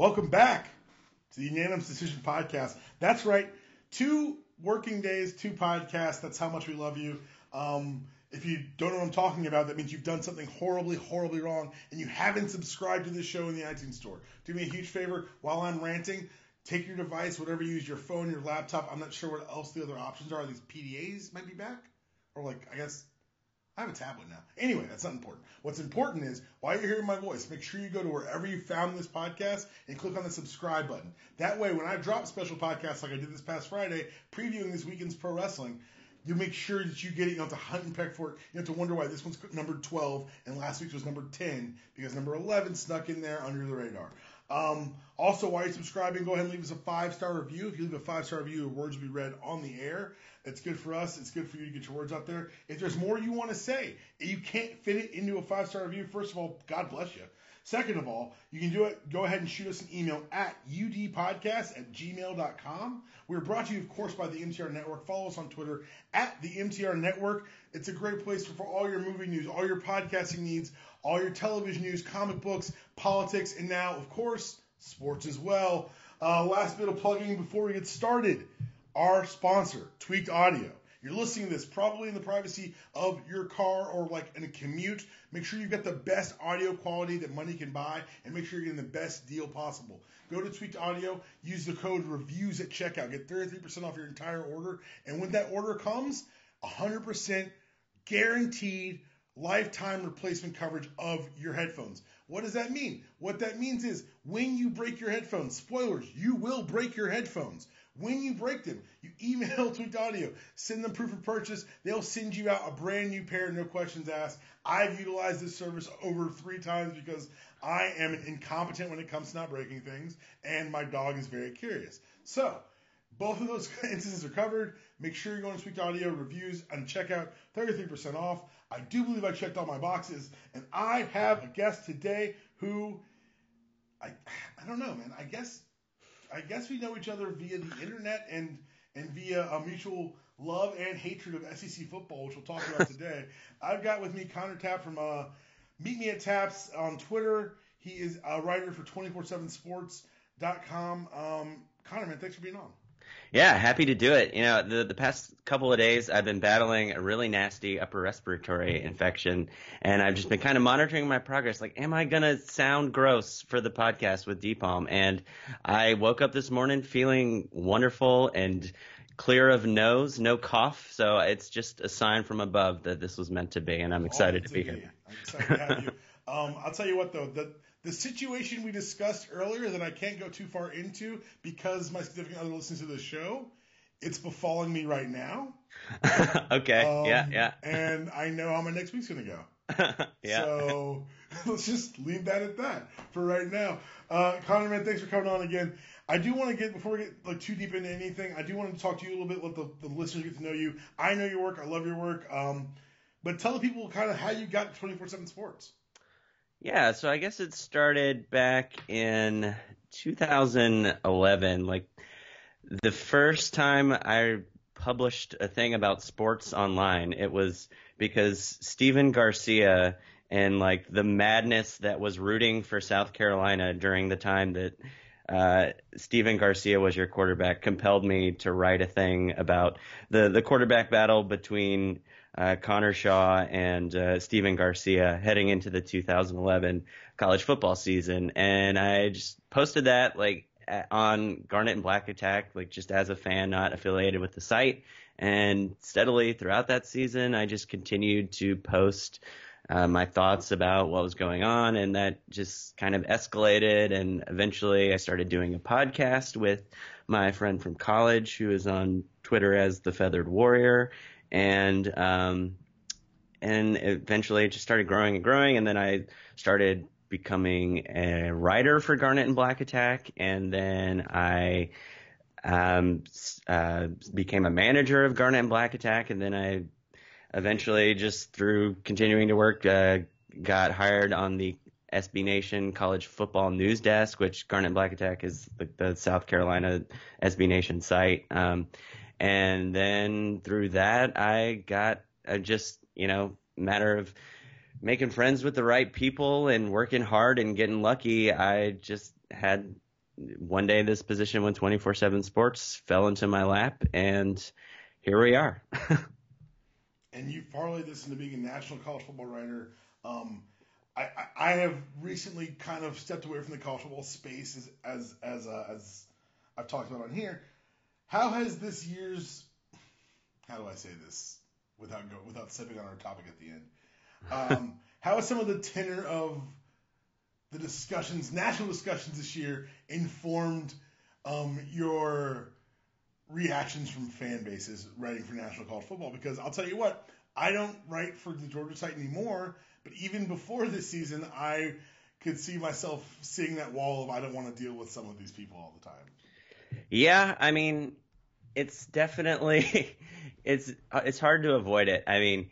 Welcome back to the Unanimous Decision Podcast. That's right, two working days, two podcasts. That's how much we love you. Um, if you don't know what I'm talking about, that means you've done something horribly, horribly wrong and you haven't subscribed to this show in the iTunes store. Do me a huge favor while I'm ranting. Take your device, whatever you use, your phone, your laptop. I'm not sure what else the other options are. These PDAs might be back, or like I guess I have a tablet now. Anyway, that's not important. What's important is while you're hearing my voice, make sure you go to wherever you found this podcast and click on the subscribe button. That way, when I drop special podcasts like I did this past Friday, previewing this weekend's pro wrestling, you make sure that you get it. You don't have to hunt and peck for it. You have to wonder why this one's number 12 and last week's was number 10 because number 11 snuck in there under the radar. Um, also, while you're subscribing, go ahead and leave us a five star review. If you leave a five star review, your words will be read on the air. It's good for us. It's good for you to get your words out there. If there's more you want to say, and you can't fit it into a five star review. First of all, God bless you. Second of all, you can do it. Go ahead and shoot us an email at udpodcast at gmail.com. We're brought to you, of course, by the MTR Network. Follow us on Twitter at the MTR Network. It's a great place for, for all your movie news, all your podcasting needs, all your television news, comic books, politics, and now, of course, sports as well. Uh, last bit of plugging before we get started. Our sponsor, Tweaked Audio. You're listening to this probably in the privacy of your car or like in a commute. Make sure you've got the best audio quality that money can buy and make sure you're getting the best deal possible. Go to Tweaked Audio, use the code reviews at checkout, get 33% off your entire order. And when that order comes, 100% guaranteed lifetime replacement coverage of your headphones. What does that mean? What that means is when you break your headphones, spoilers, you will break your headphones. When you break them, you email Tweaked Audio, send them proof of purchase. They'll send you out a brand new pair, no questions asked. I've utilized this service over three times because I am incompetent when it comes to not breaking things, and my dog is very curious. So, both of those instances are covered. Make sure you're going to Tweaked Audio reviews and check out 33% off. I do believe I checked all my boxes, and I have a guest today who I I don't know, man. I guess I guess we know each other via the internet and and via a mutual love and hatred of SEC football, which we'll talk about today. I've got with me Connor Tapp from uh, Meet Me at Tapps on Twitter. He is a writer for 247sports.com. Um, Connor, man, thanks for being on. Yeah, happy to do it. You know, the the past couple of days I've been battling a really nasty upper respiratory infection and I've just been kind of monitoring my progress. Like, am I gonna sound gross for the podcast with DPalm? And I woke up this morning feeling wonderful and clear of nose, no cough. So it's just a sign from above that this was meant to be, and I'm excited oh, to be here. I'm excited to have you. Um, I'll tell you what though, the the situation we discussed earlier that I can't go too far into because my significant other listens to the show, it's befalling me right now. okay. Um, yeah, yeah. and I know how my next week's gonna go. yeah. So let's just leave that at that for right now. Uh, Connor, man, thanks for coming on again. I do want to get before we get like too deep into anything. I do want to talk to you a little bit, let the, the listeners get to know you. I know your work. I love your work. Um, but tell the people kind of how you got 24/7 Sports. Yeah, so I guess it started back in 2011. Like the first time I published a thing about sports online, it was because Stephen Garcia and like the madness that was rooting for South Carolina during the time that uh, Stephen Garcia was your quarterback compelled me to write a thing about the the quarterback battle between uh, Connor Shaw and uh, Stephen Garcia heading into the 2011 college football season, and I just posted that like on Garnet and Black Attack, like just as a fan, not affiliated with the site. And steadily throughout that season, I just continued to post uh, my thoughts about what was going on, and that just kind of escalated. And eventually, I started doing a podcast with my friend from college, who is on Twitter as the Feathered Warrior, and um, and eventually it just started growing and growing, and then I started becoming a writer for Garnet and Black Attack, and then I um, uh, became a manager of Garnet and Black Attack, and then I eventually just through continuing to work uh, got hired on the SB Nation college football news desk, which Garnet and Black Attack is the, the South Carolina SB Nation site. Um, and then through that, I got a just, you know, matter of making friends with the right people and working hard and getting lucky. I just had one day this position when 24/7 Sports fell into my lap, and here we are. and you parlayed this into being a national college football writer. Um, I, I, have recently kind of stepped away from the college football space as as as, uh, as I've talked about on here. How has this year's how do I say this without go, without stepping on our topic at the end? Um, how has some of the tenor of the discussions, national discussions this year, informed um, your reactions from fan bases writing for national college football? Because I'll tell you what, I don't write for the Georgia site anymore, but even before this season, I could see myself seeing that wall of I don't want to deal with some of these people all the time. Yeah, I mean, it's definitely it's it's hard to avoid it. I mean,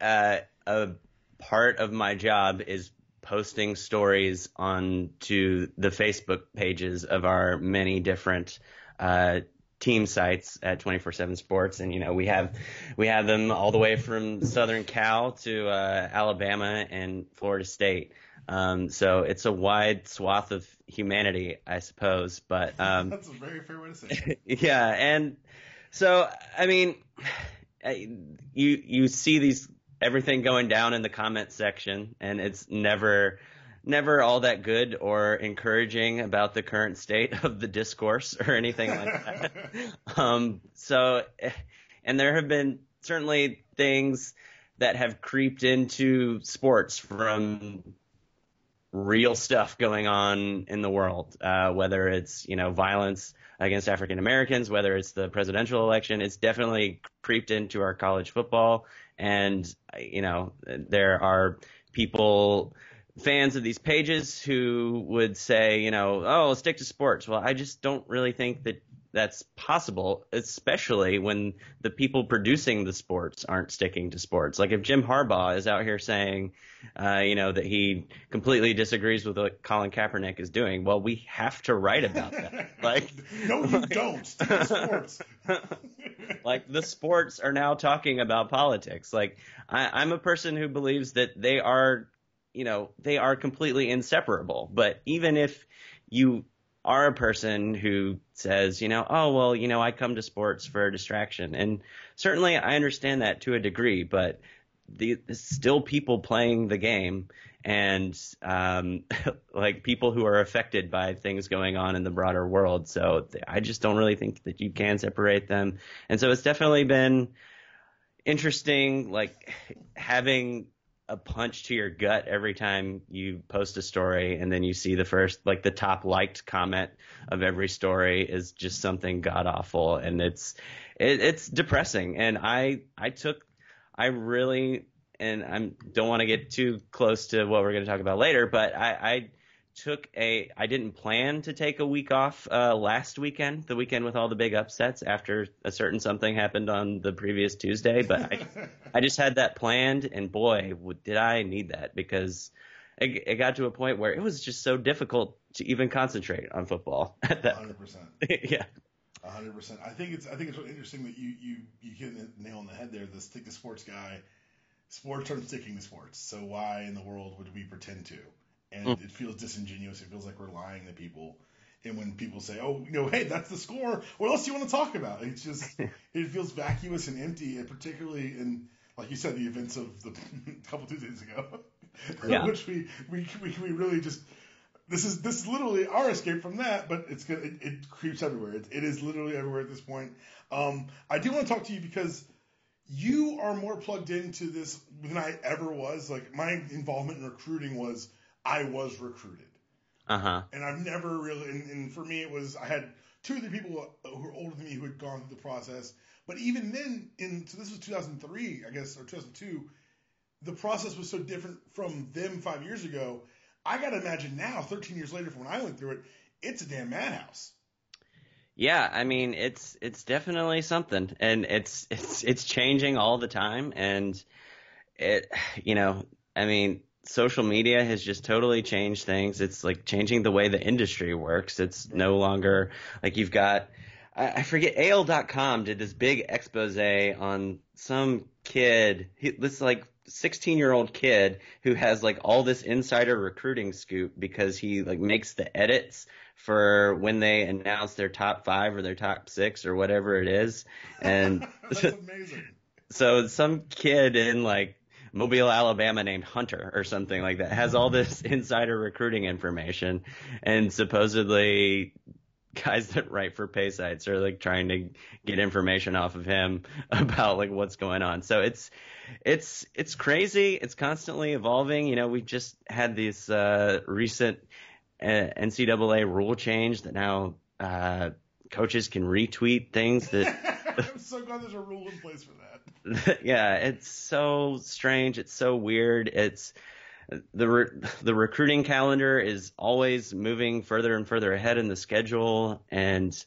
uh, a part of my job is posting stories on to the Facebook pages of our many different uh, team sites at 24/7 Sports, and you know we have we have them all the way from Southern Cal to uh, Alabama and Florida State. Um, so it's a wide swath of humanity, I suppose. But um, that's a very fair way to say. It. yeah, and so I mean, you you see these everything going down in the comment section, and it's never never all that good or encouraging about the current state of the discourse or anything like that. um, so, and there have been certainly things that have creeped into sports from real stuff going on in the world, uh, whether it's you know violence against African Americans, whether it's the presidential election, it's definitely creeped into our college football, and you know there are people fans of these pages who would say, you know, oh, stick to sports. Well, I just don't really think that that's possible, especially when the people producing the sports aren't sticking to sports. Like if Jim Harbaugh is out here saying, uh, you know, that he completely disagrees with what Colin Kaepernick is doing, well, we have to write about that. Like, no, you like, don't. Sports. like the sports are now talking about politics. Like I, I'm a person who believes that they are you know, they are completely inseparable. But even if you are a person who says, you know, oh, well, you know, I come to sports for a distraction. And certainly I understand that to a degree, but the, still people playing the game and um, like people who are affected by things going on in the broader world. So I just don't really think that you can separate them. And so it's definitely been interesting, like having a punch to your gut every time you post a story and then you see the first like the top liked comment of every story is just something god awful and it's it, it's depressing. And i i took i really and i don't want to get too close to what we're going to talk about later but i i took a I didn't plan to take a week off uh, last weekend, the weekend with all the big upsets after a certain something happened on the previous Tuesday, but I I just had that planned and boy, did I need that because it, it, got to a point where it was just so difficult to even concentrate on football at that. 100%. yeah. 100%. I think it's I think it's really interesting that you you you hit the nail on the head there. The stick to sports guy. Sports aren't sticking to sports, so why in the world would we pretend to? And mm. it feels disingenuous. It feels like we're lying to people. And when people say, "Oh, you know, hey, that's the score," what else do you want to talk about? It's just it feels vacuous and empty, and particularly in like you said, the events of the couple Tuesdays ago, yeah. which we, we we we really just this is this is literally our escape from that, but it's good. It, it creeps everywhere. It, it is literally everywhere at this point. Um, I do want to talk to you because you are more plugged into this than I ever was. Like my involvement in recruiting was I was recruited. Uh huh. And I've never really, and, and, for me, it was I had two or three people who were older than me who had gone through the process. But even then, in so this was 2003, I guess, or 2002, the process was so different from them five years ago. I got to imagine now, 13 years later from when I went through it, it's a damn madhouse. Yeah, I mean it's it's definitely something, and it's it's it's changing all the time, and it you know I mean social media has just totally changed things. It's like changing the way the industry works. It's no longer like you've got, I, forget, AL.com did this big expose on some kid. He, this like 16 year old kid who has like all this insider recruiting scoop because he like makes the edits for when they announce their top five or their top six or whatever it is. And That's amazing. so some kid in like Mobile, Alabama named Hunter or something like that has all this insider recruiting information and supposedly guys that write for pay sites are like trying to get information off of him about like what's going on. So it's it's it's crazy. It's constantly evolving. You know, we just had this uh, recent uh, NCAA rule change that now uh, coaches can retweet things that. I'm so glad there's a rule in place for that. yeah, it's so strange. It's so weird. It's the re- the recruiting calendar is always moving further and further ahead in the schedule, and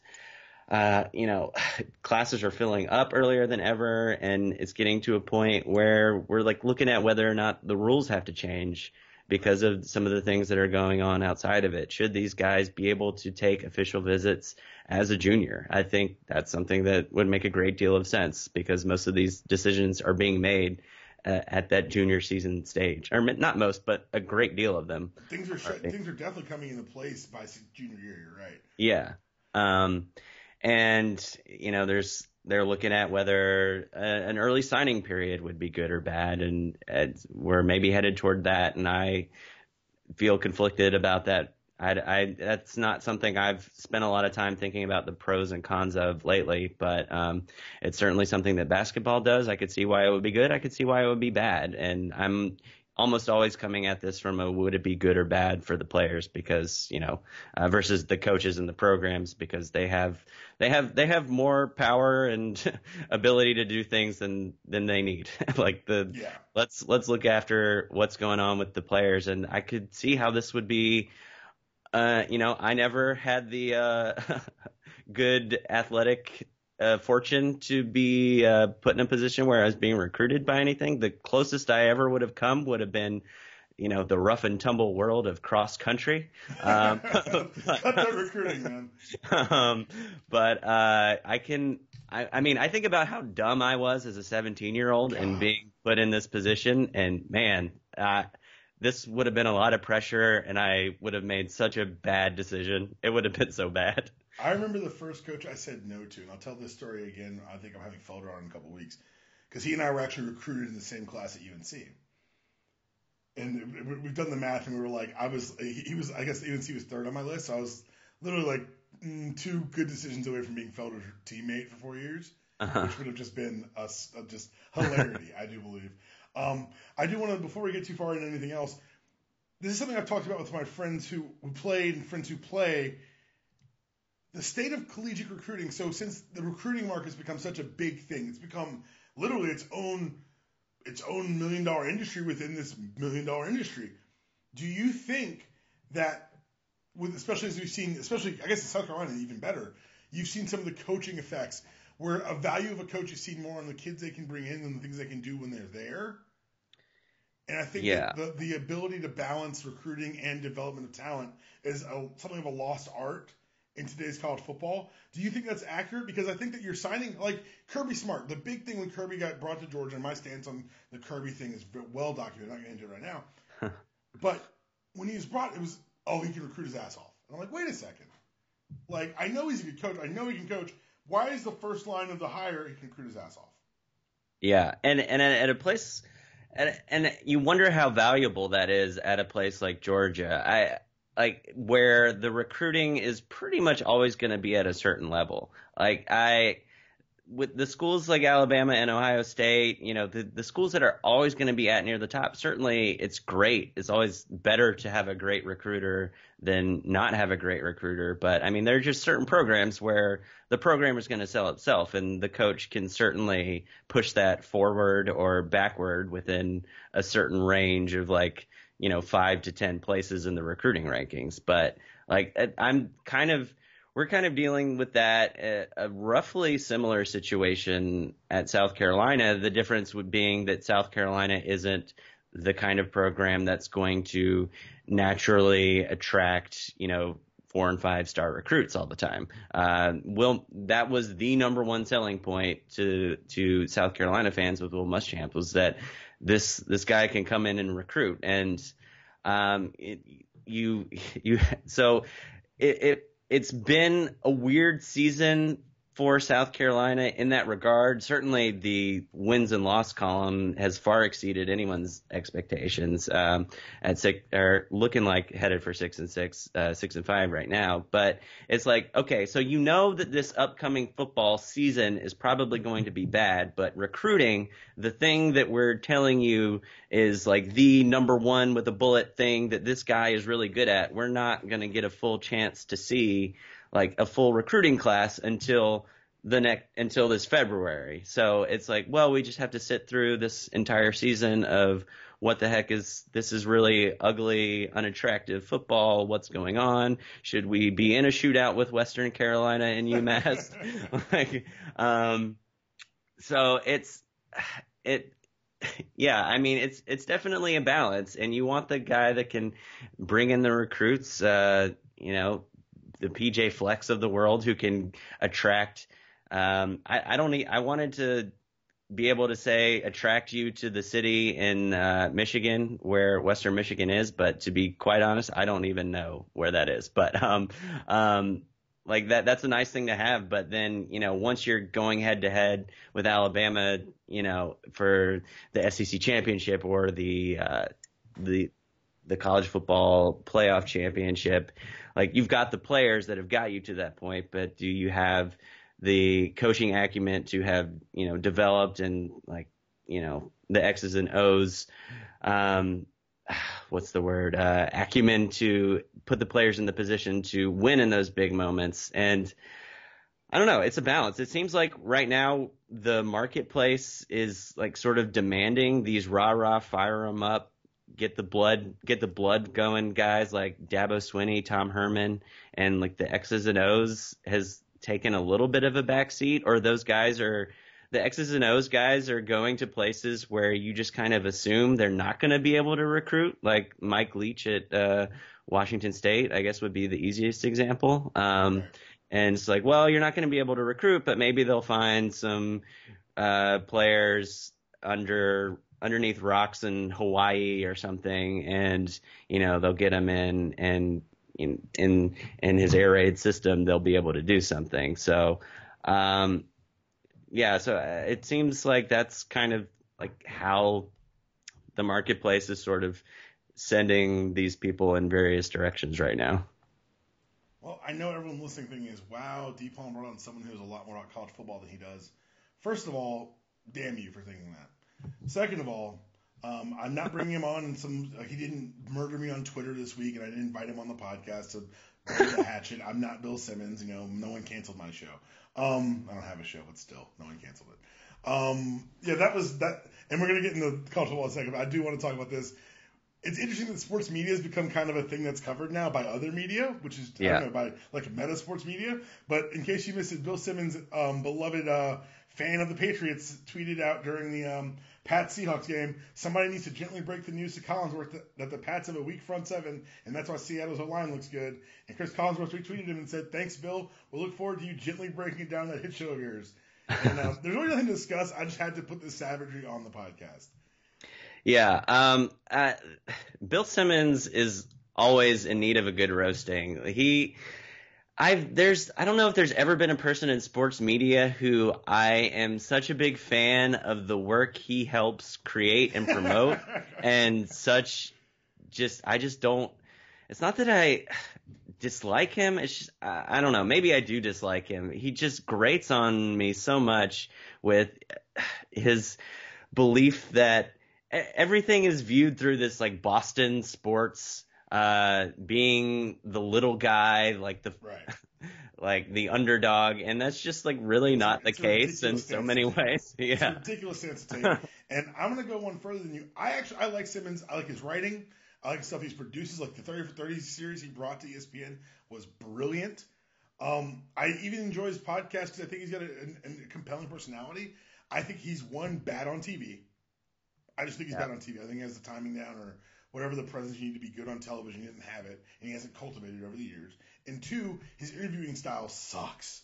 uh, you know, classes are filling up earlier than ever, and it's getting to a point where we're like looking at whether or not the rules have to change because of some of the things that are going on outside of it. Should these guys be able to take official visits as a junior? I think that's something that would make a great deal of sense because most of these decisions are being made uh, at that junior season stage, or not most, but a great deal of them. Things are sh- things are definitely coming into place by junior year. You're right. Yeah. Um, and you know, there's they're looking at whether a, an early signing period would be good or bad, and, and we're maybe headed toward that. And I feel conflicted about that. I, I, that's not something I've spent a lot of time thinking about the pros and cons of lately, but um, it's certainly something that basketball does. I could see why it would be good. I could see why it would be bad, and I'm almost always coming at this from a would it be good or bad for the players because you know uh, versus the coaches and the programs because they have they have they have more power and ability to do things than than they need like the Yeah. let's let's look after what's going on with the players and I could see how this would be uh you know I never had the uh good athletic uh, fortune to be uh, put in a position where I was being recruited by anything. The closest I ever would have come would have been, you know, the rough and tumble world of cross country. Um, Cut that recruiting, man. um, but uh, I can. I, I mean, I think about how dumb I was as a 17 year old and being put in this position, and man, uh, this would have been a lot of pressure, and I would have made such a bad decision. It would have been so bad. I remember the first coach I said no to, and I'll tell this story again. I think I'm having Felder on in a couple weeks because he and I were actually recruited in the same class at UNC. And we- we've done the math, and we were like, I was, he was, I guess UNC was third on my list. So I was literally like mm, two good decisions away from being Felder's teammate for four years, Uh-huh. which would have just been us, just hilarity, I do believe. Um, I do want to, before we get too far into anything else, this is something I've talked about with my friends who, who played and friends who play the state of collegiate recruiting. So since the recruiting market has become such a big thing, it's become literally its own its own million dollar industry within this million dollar industry. Do you think that with especially as we've seen, especially I guess in South Carolina even better, you've seen some of the coaching effects where a value of a coach is seen more on the kids they can bring in than the things they can do when they're there. And I think Yeah. the, the ability to balance recruiting and development of talent is a, something of a lost art in today's college football. Do you think that's accurate? Because I think that you're signing like Kirby Smart. The big thing when Kirby got brought to Georgia, and my stance on the Kirby thing is well documented. I'm not going to into it right now. but when he was brought, it was oh he can recruit his ass off. And I'm like, wait a second. Like I know he's a good coach. I know he can coach. Why is the first line of the hire he can recruit his ass off? Yeah, and and at at a place, and and you wonder how valuable that is at a place like Georgia. I like where the recruiting is pretty much always going to be at a certain level. Like I, with the schools like Alabama and Ohio State, you know, the the schools that are always going to be at near the top. Certainly, it's great. It's always better to have a great recruiter than not have a great recruiter. But I mean, there are just certain programs where the program is going to sell itself, and the coach can certainly push that forward or backward within a certain range of like you know five to ten places in the recruiting rankings. But like I- I'm kind of we're kind of dealing with that uh, a roughly similar situation at South Carolina. The difference would being that South Carolina isn't the kind of program that's going to naturally attract, you know, four and five star recruits all the time. Uh, Will that was the number one selling point to to South Carolina fans with Will Muschamp was that this this guy can come in and recruit. And um it, you you so it, it it's been a weird season for South Carolina in that regard. Certainly, the wins and loss column has far exceeded anyone's expectations. Um, at six, are looking like headed for six and six, uh, six and five right now. But it's like, okay, so you know that this upcoming football season is probably going to be bad, but recruiting, the thing that we're telling you is like the number one with a bullet thing that this guy is really good at. We're not going to get a full chance to see like a full recruiting class until the next until this February. So it's like, well, we just have to sit through this entire season of what the heck is this is really ugly, unattractive football. What's going on? Should we be in a shootout with Western Carolina and UMass? like, um, so it's it. Yeah, I mean it's it's definitely a balance, and you want the guy that can bring in the recruits. Uh, you know, the PJ Flecks of the world who can attract. Um, I, I don't. Need, I wanted to be able to say attract you to the city in uh, Michigan where Western Michigan is, but to be quite honest, I don't even know where that is. But um, um, like that, that's a nice thing to have. But then you know, once you're going head to head with Alabama, you know, for the SEC championship or the uh, the the college football playoff championship, like you've got the players that have got you to that point, but do you have the coaching acumen to have you know developed and like you know the X's and O's, um, what's the word uh, acumen to put the players in the position to win in those big moments and. I don't know. It's a balance. It seems like right now the marketplace is like sort of demanding these rah rah fire them up get the blood get the blood going guys like Dabo Swinney, Tom Herman, and like the X's and O's has taken a little bit of a backseat, or those guys are the X's and O's guys are going to places where you just kind of assume they're not going to be able to recruit, like Mike Leach at uh, Washington State, I guess would be the easiest example. Um, and it's like, well, you're not going to be able to recruit, but maybe they'll find some uh, players under underneath rocks in Hawaii or something, and you know they'll get him in, and in in in his air raid system they'll be able to do something. So, um, yeah, so uh, it seems like that's kind of like how the marketplace is sort of sending these people in various directions right now. Well, I know everyone listening thinking is, wow, DePalm brought on someone who knows a lot more about college football than he does. First of all, damn you for thinking that. Second of all, um, I'm not bringing him on. Some uh, he didn't murder me on Twitter this week, and I didn't invite him on the podcast to burn the hatchet. I'm not Bill Simmons. You know, no one canceled my show. Um, I don't have a show, but still, no one canceled it. Um, yeah, that was that, and we're gonna get into college football in a second. But I do want to talk about this. It's interesting that sports media has become kind of a thing that's covered now by other media, which is yeah. I don't know by like meta sports media. But in case you missed it, Bill Simmons, um, beloved uh, fan of the Patriots, tweeted out during the um, Pat Seahawks game, somebody needs to gently break the news to Collinsworth that, that the Pats have a weak front seven, and that's why Seattle's line looks good. And Chris Collinsworth retweeted him and said, "Thanks, Bill. We'll look forward to you gently breaking down that hit show of yours." And uh, there's really nothing to discuss. I just had to put the savagery on the podcast. Yeah, um, uh, Bill Simmons is always in need of a good roasting. He I've there's I don't know if there's ever been a person in sports media who I am such a big fan of the work he helps create and promote and such just I just don't it's not that I dislike him it's just I, I don't know maybe I do dislike him. He just grates on me so much with his belief that everything is viewed through this like Boston sports uh, being the little guy, like the right. like the underdog, and that's just like really it's not the case in so many ways. Yeah, ridiculous take. and I'm gonna go one further than you. I actually I like Simmons. I like his writing. I like the stuff he produces. Like the 30 for 30 series he brought to ESPN was brilliant. Um, I even enjoy his podcast because I think he's got a, a, a, compelling personality. I think he's one bad on TV. I just think he's yeah. bad on TV. I think he has the timing down or whatever the presence you need to be good on television, he didn't have it, and he hasn't cultivated it over the years. And two, his interviewing style sucks.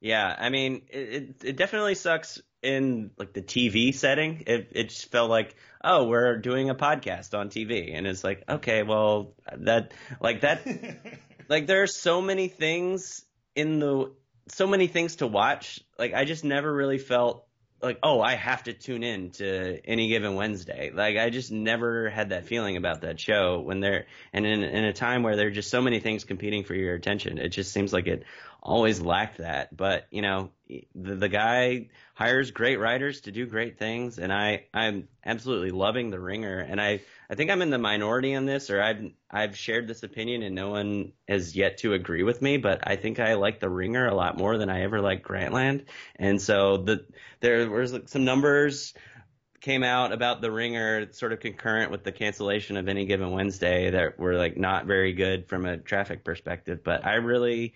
Yeah, I mean, it, it, it definitely sucks in like the TV setting. It it just felt like, oh, we're doing a podcast on TV, and it's like, okay, well, that like that, like there are so many things in the so many things to watch. Like I just never really felt like, oh, I have to tune in to any given Wednesday. Like I just never had that feeling about that show when they're and in in a time where there are just so many things competing for your attention, it just seems like it always lacked that. But you know, the, the guy hires great writers to do great things, and I I'm absolutely loving The Ringer, and I I think I'm in the minority on this, or I've I've shared this opinion, and no one has yet to agree with me. But I think I like The Ringer a lot more than I ever liked Grantland, and so the there was some numbers came out about the ringer sort of concurrent with the cancellation of any given Wednesday that were like not very good from a traffic perspective. But I really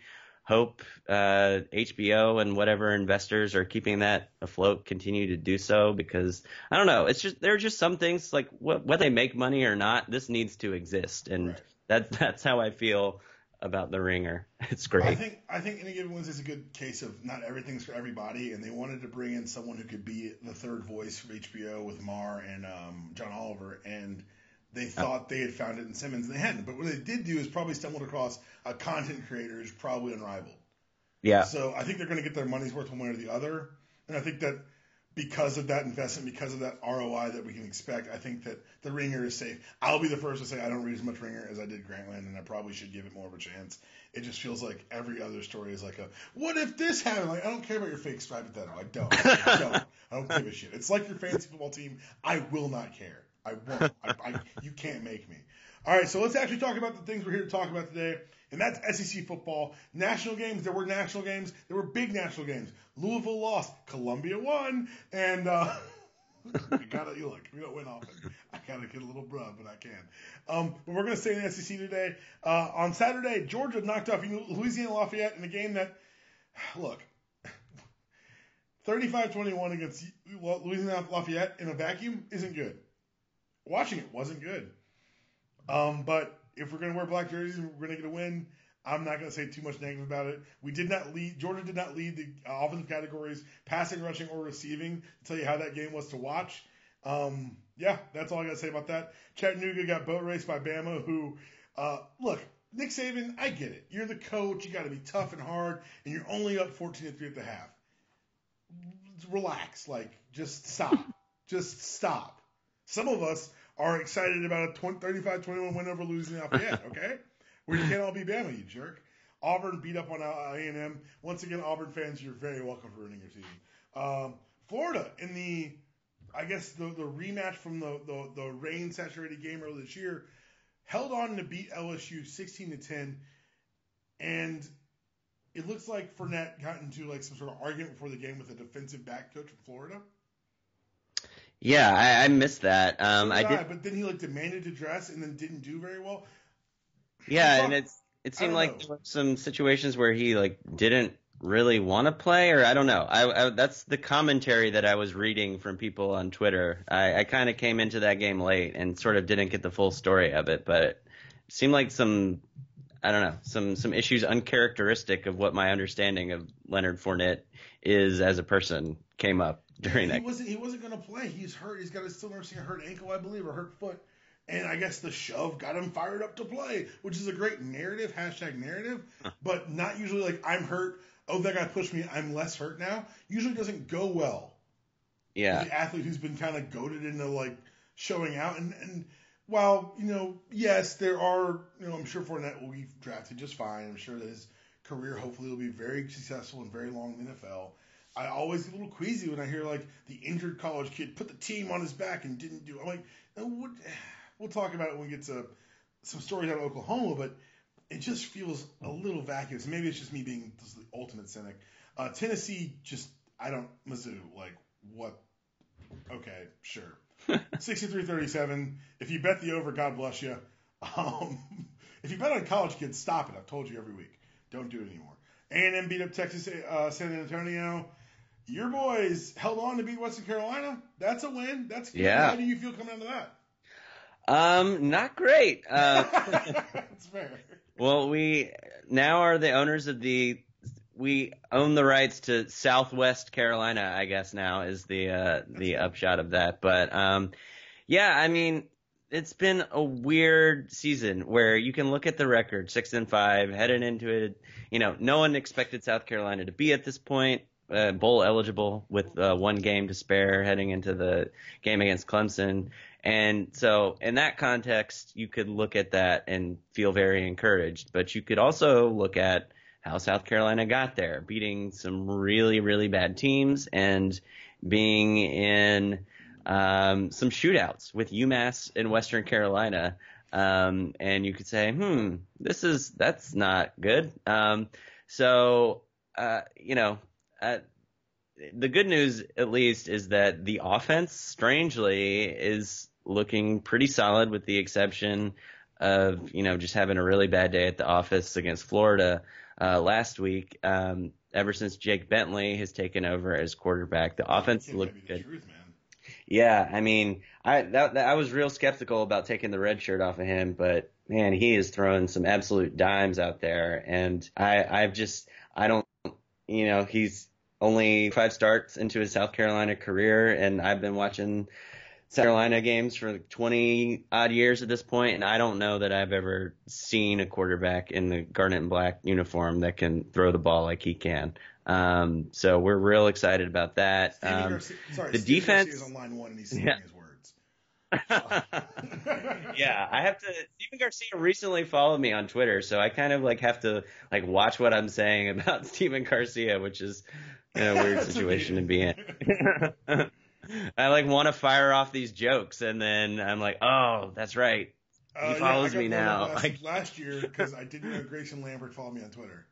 hope uh, HBO and whatever investors are keeping that afloat continue to do so because I don't know. It's just there are just some things like wh- whether they make money or not, this needs to exist, and right. that that's how I feel about the Ringer. It's great. I think I think any given Wednesday is a good case of not everything's for everybody, and they wanted to bring in someone who could be the third voice for HBO with Maher and um, John Oliver, and they thought they had found it in Simmons and they hadn't. But what they did do is probably stumbled across a content creator who's probably unrivaled. Yeah. So I think they're going to get their money's worth one way or the other. And I think that because of that investment, because of that ROI that we can expect, I think that the ringer is safe. I'll be the first to say I don't read as much ringer as I did Grantland, and I probably should give it more of a chance. It just feels like every other story is like a what if this happened? Like I don't care about your fake that. I don't. I don't. I don't give a shit. It's like your fantasy football team. I will not care. I won't. I, I, you can't make me. All right, so let's actually talk about the things we're here to talk about today, and that's SEC football. National games. There were national games. There were big national games. Louisville lost. Columbia won, and uh, you gotta you look. We don't win often. I gotta get a little bruh, but I can. Um, but we're gonna stay in the SEC today. Uh, on Saturday, Georgia knocked off Louisiana Lafayette in a game that, look, 35-21 against Louisiana Lafayette in a vacuum isn't good watching it wasn't good. Um, but if we're going to wear black jerseys and we're going to get a win, I'm not going to say too much negative about it. We did not lead. Georgia did not lead the uh, offensive categories, passing, rushing, or receiving. To tell you how that game was to watch. Um, yeah, that's all I got to say about that. Chattanooga got boat raced by Bama. Who, uh, look, Nick Saban, I get it. You're the coach. You got to be tough and hard, and you're only up 14 to three at the half. Relax. Like, just stop. just stop. Some of us are excited about a 35-21 win over Louisiana Lafayette, okay? You can't all be Bama, you jerk. Auburn beat up on A&M. Once again, Auburn fans, you're very welcome for ruining your season. Um, Florida in the, I guess the, the rematch from the, the, the rain saturated game earlier this year, held on to beat LSU 16 to 10, and it looks like Fournette got into like some sort of argument before the game with a defensive back coach from Florida. Yeah, I, I missed that. Um, I did, but then he like demanded to dress and then didn't do very well. Yeah, and it's it seemed like some situations where he like didn't really want to play, or I don't know. I, I, that's the commentary that I was reading from people on Twitter. I, I kind of came into that game late and sort of didn't get the full story of it, but it seemed like some I don't know some some issues uncharacteristic of what my understanding of Leonard Fournette is as a person came up during that. He wasn't. He wasn't going to play. He's hurt. He's got a still nursing a hurt ankle, I believe, or hurt foot. And I guess the shove got him fired up to play, which is a great narrative, hashtag narrative, but not usually like I'm hurt. Oh, that guy pushed me. I'm less hurt now. Usually doesn't go well. Yeah. The athlete who's been kind of goaded into like showing out, and and while you know, yes, there are. You know, I'm sure Fournette will be drafted just fine. I'm sure that his career hopefully will be very successful and very long in the NFL. I always get a little queasy when I hear like the injured college kid put the team on his back and didn't do. I'm like, what? we'll talk about it when we get to some stories out of Oklahoma, but it just feels a little vacuous. Maybe it's just me being the ultimate cynic. Uh, Tennessee just I don't Mizzou like what? Okay, sure. 63-37. If you bet the over, God bless you. Um, if you bet on college kids, stop it. I've told you every week. Don't do it anymore. A&M beat up Texas uh, San Antonio your boys held on to beat Western Carolina. That's a win. That's good. Yeah. How do you feel coming out of that? Um, not great. Uh, That's fair. Well, we now are the owners of the we own the rights to Southwest Carolina, I guess now is the uh, the upshot of that. But um, yeah, I mean, it's been a weird season where you can look at the record, six and five, heading into it. You know, no one expected South Carolina to be at this point uh, bowl eligible with uh, one game to spare heading into the game against Clemson. And so, in that context, you could look at that and feel very encouraged. But you could also look at how South Carolina got there, beating some really, really bad teams and being in um, some shootouts with UMass and Western Carolina. Um, and you could say, hmm, this is that's not good. Um, so, uh, you know, uh, the good news, at least, is that the offense, strangely, is looking pretty solid, with the exception of you know just having a really bad day at the office against Florida uh, last week. Um, ever since Jake Bentley has taken over as quarterback, the offense looked good. Truth, yeah, I mean, I that, that, I was real skeptical about taking the red shirt off of him, but man, he is throwing some absolute dimes out there, and I I've just I don't you know he's only five starts into his South Carolina career, and I've been watching South Carolina games for 20 odd years at this point, and I don't know that I've ever seen a quarterback in the garnet and black uniform that can throw the ball like he can. Um, so we're real excited about that. Um, Garcia, sorry, the Steve defense on line one, and he's yeah. his words. yeah, I have to. Stephen Garcia recently followed me on Twitter, so I kind of like have to like watch what I'm saying about Stephen Garcia, which is in a weird situation to be in. I like want to fire off these jokes, and then I'm like, oh, that's right. He uh, follows yeah, me now. Last, like, last year, because I didn't know Grayson Lambert followed me on Twitter,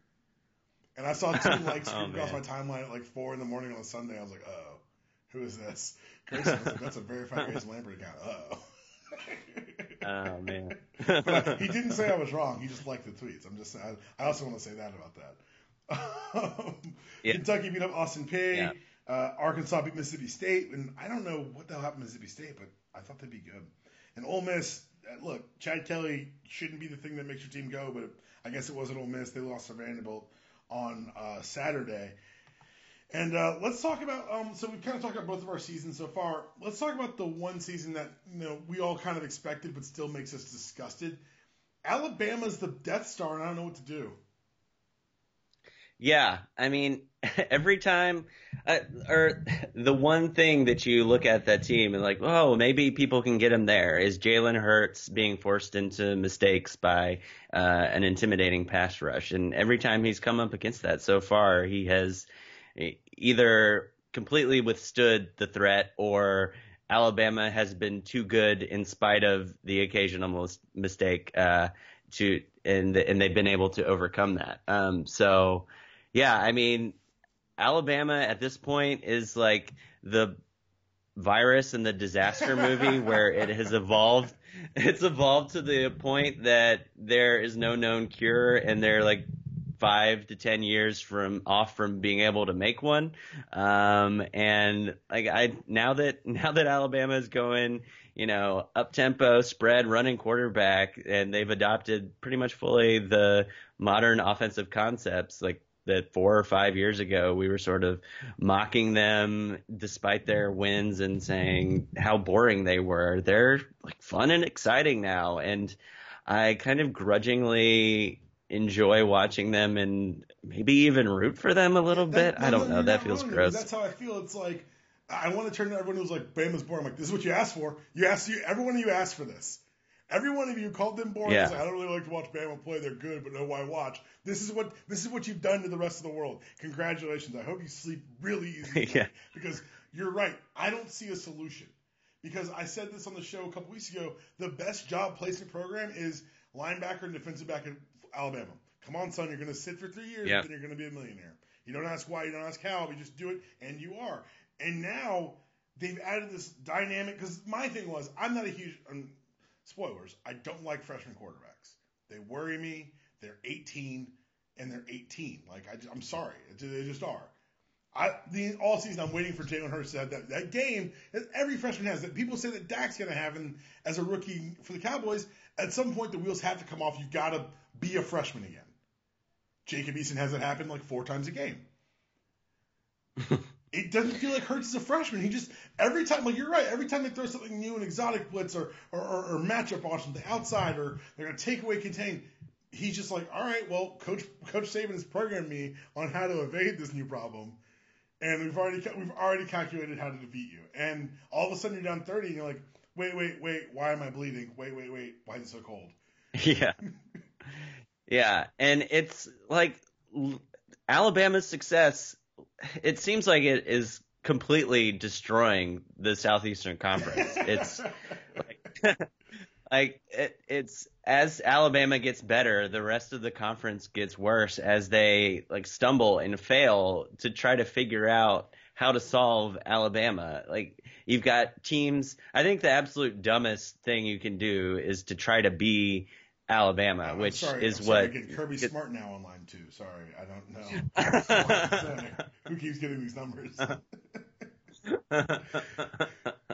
and I saw two likes oh, across my timeline at like four in the morning on a Sunday. I was like, oh, who is this? Grayson, like, that's a verified Grayson Lambert account. Oh. oh man! but I, he didn't say I was wrong. He just liked the tweets. I'm just. I, I also want to say that about that yeah. Kentucky beat up Austin Peay. Yeah. Uh, Arkansas beat Mississippi State, and I don't know what the hell happened to Mississippi State, but I thought they'd be good. And Ole Miss, uh, look, Chad Kelly shouldn't be the thing that makes your team go, but I guess it wasn't Ole Miss. They lost to Vanderbilt on uh, Saturday. And uh, let's talk about. Um, so we've kind of talked about both of our seasons so far. Let's talk about the one season that you know we all kind of expected, but still makes us disgusted. Alabama's the Death Star, and I don't know what to do. Yeah, I mean, every time, uh, or the one thing that you look at that team and like, oh, maybe people can get him there is Jalen Hurts being forced into mistakes by uh, an intimidating pass rush, and every time he's come up against that so far, he has either completely withstood the threat or Alabama has been too good in spite of the occasional mistake uh, to and and they've been able to overcome that. Um, so yeah, I mean, Alabama at this point is like the virus in the disaster movie where it has evolved. It's evolved to the point that there is no known cure and they're like five to ten years from off from being able to make one. Um, and like I now that now that Alabama is going, you know, up tempo, spread, running quarterback, and they've adopted pretty much fully the modern offensive concepts. Like that four or five years ago we were sort of mocking them despite their wins and saying how boring they were. They're like fun and exciting now, and I kind of grudgingly enjoy watching them and maybe even root for them a little that, bit. I don't know. That feels gross. That's how I feel. It's like I want to turn to everyone who's like Bama's boring. I'm like, this is what you asked for. You asked you everyone you asked for this. Every one of you called them boring. Yeah. Like, I don't really like to watch Bama play. They're good, but no, why watch? This is what this is what you've done to the rest of the world. Congratulations. I hope you sleep really easy yeah. because you're right. I don't see a solution because I said this on the show a couple weeks ago. The best job placement program is linebacker and defensive back in Alabama. Come on, son, you're going to sit for three years, yep. and you're going to be a millionaire. You don't ask why, you don't ask how, you just do it, and you are. And now they've added this dynamic because my thing was I'm not a huge. Um, spoilers, I don't like freshman quarterbacks. They worry me. They're 18 and they're 18. Like I, am sorry, they just are. I the all season I'm waiting for Jalen Hurts to have that, that game that every freshman has. That people say that Dak's gonna have in, as a rookie for the Cowboys. At some point, the wheels have to come off. You've got to be a freshman again. Jacob Eason has it happen like four times a game. it doesn't feel like Hurts is a freshman. He just every time, like you're right, every time they throw something new, an exotic blitz or or, or, or matchup option to outside, or they're gonna take away contain. He's just like, all right, well, Coach Coach Saban has programmed me on how to evade this new problem, and we've already we've already calculated how to defeat you. And all of a sudden you're down 30, and you're like, wait, wait, wait, why am I bleeding? Wait, wait, wait, why is it so cold? Yeah, yeah, and it's like Alabama's success it seems like it is completely destroying the Southeastern Conference. It's like, like it, it's as Alabama gets better, the rest of the conference gets worse as they like stumble and fail to try to figure out how to solve Alabama. Like you've got teams. I think the absolute dumbest thing you can do is to try to be Alabama, I'm which sorry, is I'm what sorry, Kirby it, Smart now online too. Sorry, I don't know. Who keeps getting these numbers?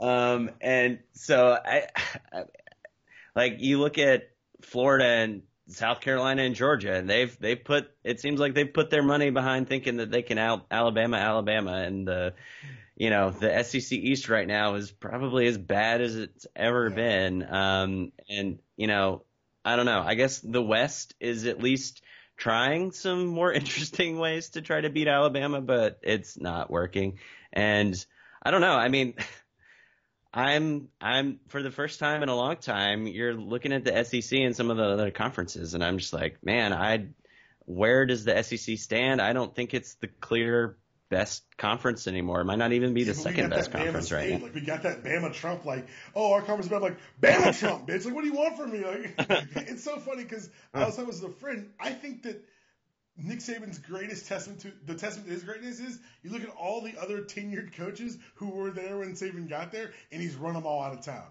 um, and so I, I, like you look at Florida and South Carolina and Georgia, and they've they've put it seems like they've put their money behind thinking that they can out Alabama, Alabama, and the you know, the SEC East right now is probably as bad as it's ever been. Um, and, you know, I don't know. I guess the West is at least trying some more interesting ways to try to beat Alabama, but it's not working. And I don't know. I mean, I'm I'm for the first time in a long time, you're looking at the SEC and some of the other conferences, and I'm just like, man, I where does the SEC stand? I don't think it's the clear best conference anymore. It might not even be the Yeah, second best conference right now. Like we got that Bama Trump, like, oh, our conference about like Bama Trump, bitch. Like, what do you want from me? Like, it's so funny because I was talking with a friend. I think that Nick Saban's greatest testament to the testament to his greatness is you look at all the other tenured coaches who were there when Saban got there, and he's run them all out of town.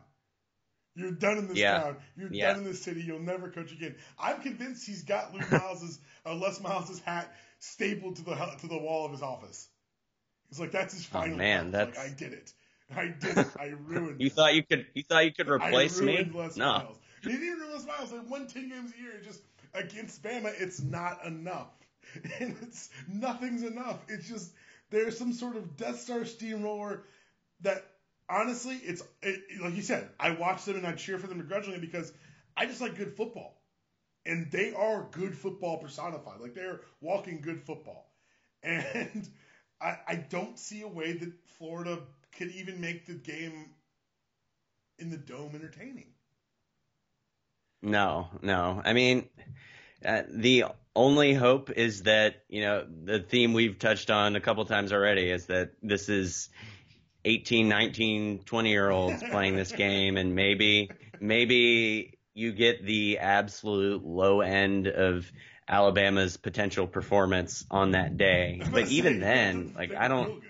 You're done in this Yeah. town. You're Yeah. done in this city. You'll never coach again. I'm convinced he's got Luke Miles's or uh, Les Miles's hat stapled to the to the wall of his office. He's like, that's his Oh, final. man, thought. Like, that's- I did it. I did it. I ruined. You it. thought you could you thought you could replace me? Les No. Miles. He didn't even ruin Les Miles. They won ten games a year. Just against Bama, it's not enough, and it's nothing's enough. It's just there's some sort of Death Star steamroller that honestly, it's it, like you said. I watch them and I cheer for them begrudgingly because I just like good football, and they are good football personified. Like they're walking good football, and I, I don't see a way that Florida could even make the game in the dome entertaining. No, no. I mean, uh, the only hope is that, you know, the theme we've touched on a couple times already is that this is 18, 19, 20 year olds playing this game and maybe, maybe you get the absolute low end of Alabama's potential performance on that day. But even then, like, I don't.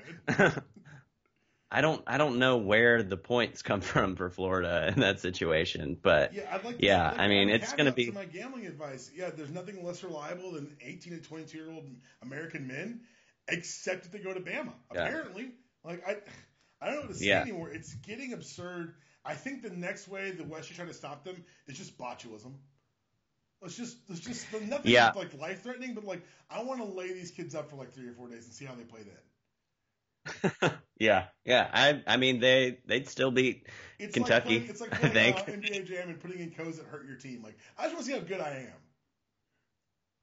I don't I don't know where the points come from for Florida in that situation, but Yeah, I'd like. Yeah, I'd like I mean, it's gonna be- my gambling advice. Yeah, there's nothing less reliable than 18 to 22 year old American men, except if they go to Bama. Yeah. Apparently, like I, I don't know what to say Yeah. anymore. It's getting absurd. I think the next way the West should try to stop them is just botulism. Let's just, let's just nothing Yeah. like life threatening, but like I want to lay these kids up for like three or four days and see how they play then. yeah, yeah. I I mean they they'd still beat It's Kentucky, Like playing, it's like I playing think. uh, NBA Jam and putting in codes that hurt your team. Like I just want to see how good I am.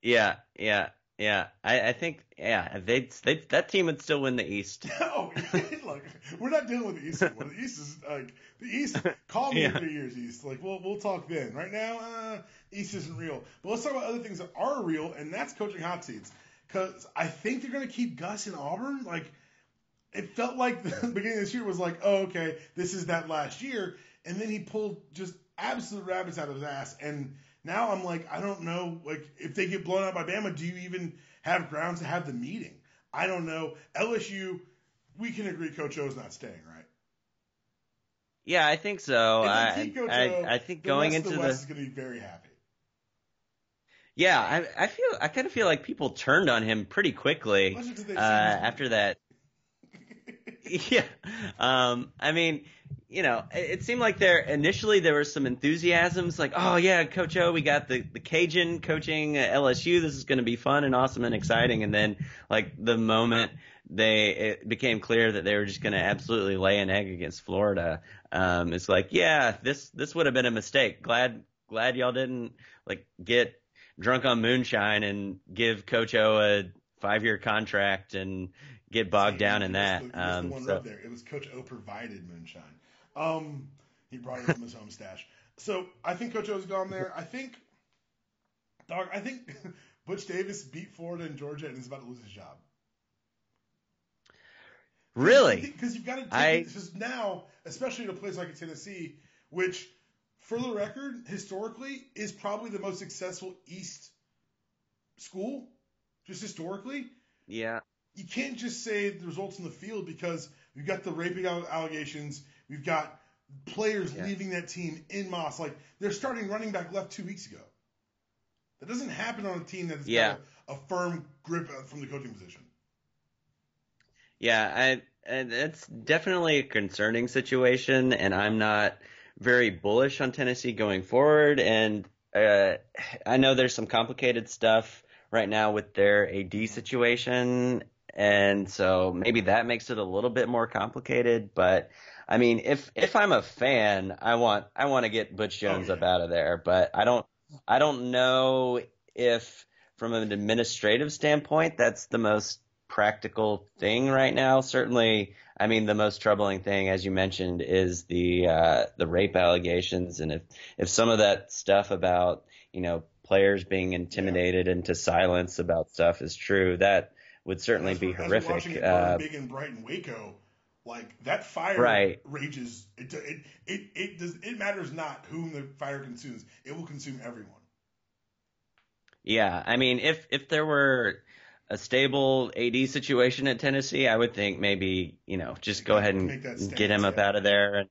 yeah, yeah, yeah. I, I think yeah, they they that team would still win the East. oh, look, we're not dealing with the East anymore. The East is like the East. Call me in Yeah. three years, East. Like we'll we'll talk then. Right now, uh, East isn't real. But let's talk about other things that are real, and that's coaching hot seats. Because I think they're going to keep Gus in Auburn. Like it felt like the beginning of this year was like, oh, okay, this is that last year, and then he pulled just absolute rabbits out of his ass, and now I'm like, I don't know, like if they get blown out by Bama, do you even have grounds to have the meeting? I don't know. LSU, we can agree Coach O's not staying, right? Yeah, I think so. I keep Coach I, O, I think the going into the the West is going to be very happy. yeah, I I feel I kind of feel like people turned on him pretty quickly Especially 'cause they've uh, after that. yeah. Um, I mean, you know, it, it seemed like there initially there was some enthusiasms, like, oh yeah, Coach O, we got the the Cajun coaching at LSU. This is going to be fun and awesome and exciting. And then like the moment they it became clear that they were just going to absolutely lay an egg against Florida, um, it's like, yeah, this this would have been a mistake. Glad glad y'all didn't like get drunk on moonshine and give Coach O a five year contract and get bogged down in that. The, um, the so. It was Coach O provided moonshine. Um, he brought it from his home stash. So I think Coach O's gone there. I think, dog. I think Butch Davis beat Florida and Georgia and is about to lose his job. Really? Because you've got to take because now, especially in a place like Tennessee, which, for the record, historically is probably the most successful East school, just historically. Yeah. You can't just say the results in the field because we've got the raping allegations, we've got players yeah. leaving that team in Moss. Like they're starting running back left two weeks ago. That doesn't happen on a team that's yeah. got a, a firm grip from the coaching position. Yeah, I, and it's definitely a concerning situation, and I'm not very bullish on Tennessee going forward. And uh, I know there's some complicated stuff right now with their AD situation, and so maybe that makes it a little bit more complicated. But I mean, if if I'm a fan, I want I want to get Butch Jones oh, up out of there, but I don't I don't know if from an administrative standpoint that's the most practical thing right now. Certainly, I mean, the most troubling thing, as you mentioned, is the uh, the rape allegations, and if if some of that stuff about you know players being intimidated yeah. into silence about stuff is true, that would certainly be horrific. Watching it uh, big in Brighton, Waco, like that fire right. rages. It, it it it does it matters not whom the fire consumes. It will consume everyone. Yeah, I mean, if if there were a stable AD situation at Tennessee, I would think maybe you know just go ahead and get him up out of there. And,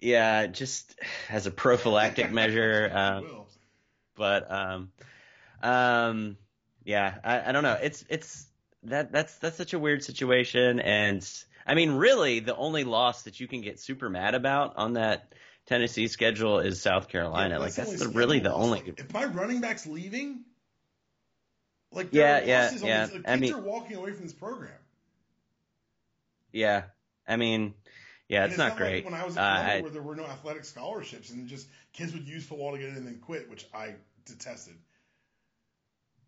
yeah, just as a prophylactic measure. Um, but um, um, yeah, I, I don't know. It's it's that that's that's such a weird situation, and I mean, really, the only loss that you can get super mad about on that Tennessee schedule is South Carolina. Yeah, like that's the, really the only. If my running back's leaving, like yeah, yeah, yeah. Like, I mean, are walking away from this program. Yeah, I mean, yeah, it's, it's, not, not great. Like when I was at uh, where there were no athletic scholarships and just kids would use football to get in and then quit, which I detested.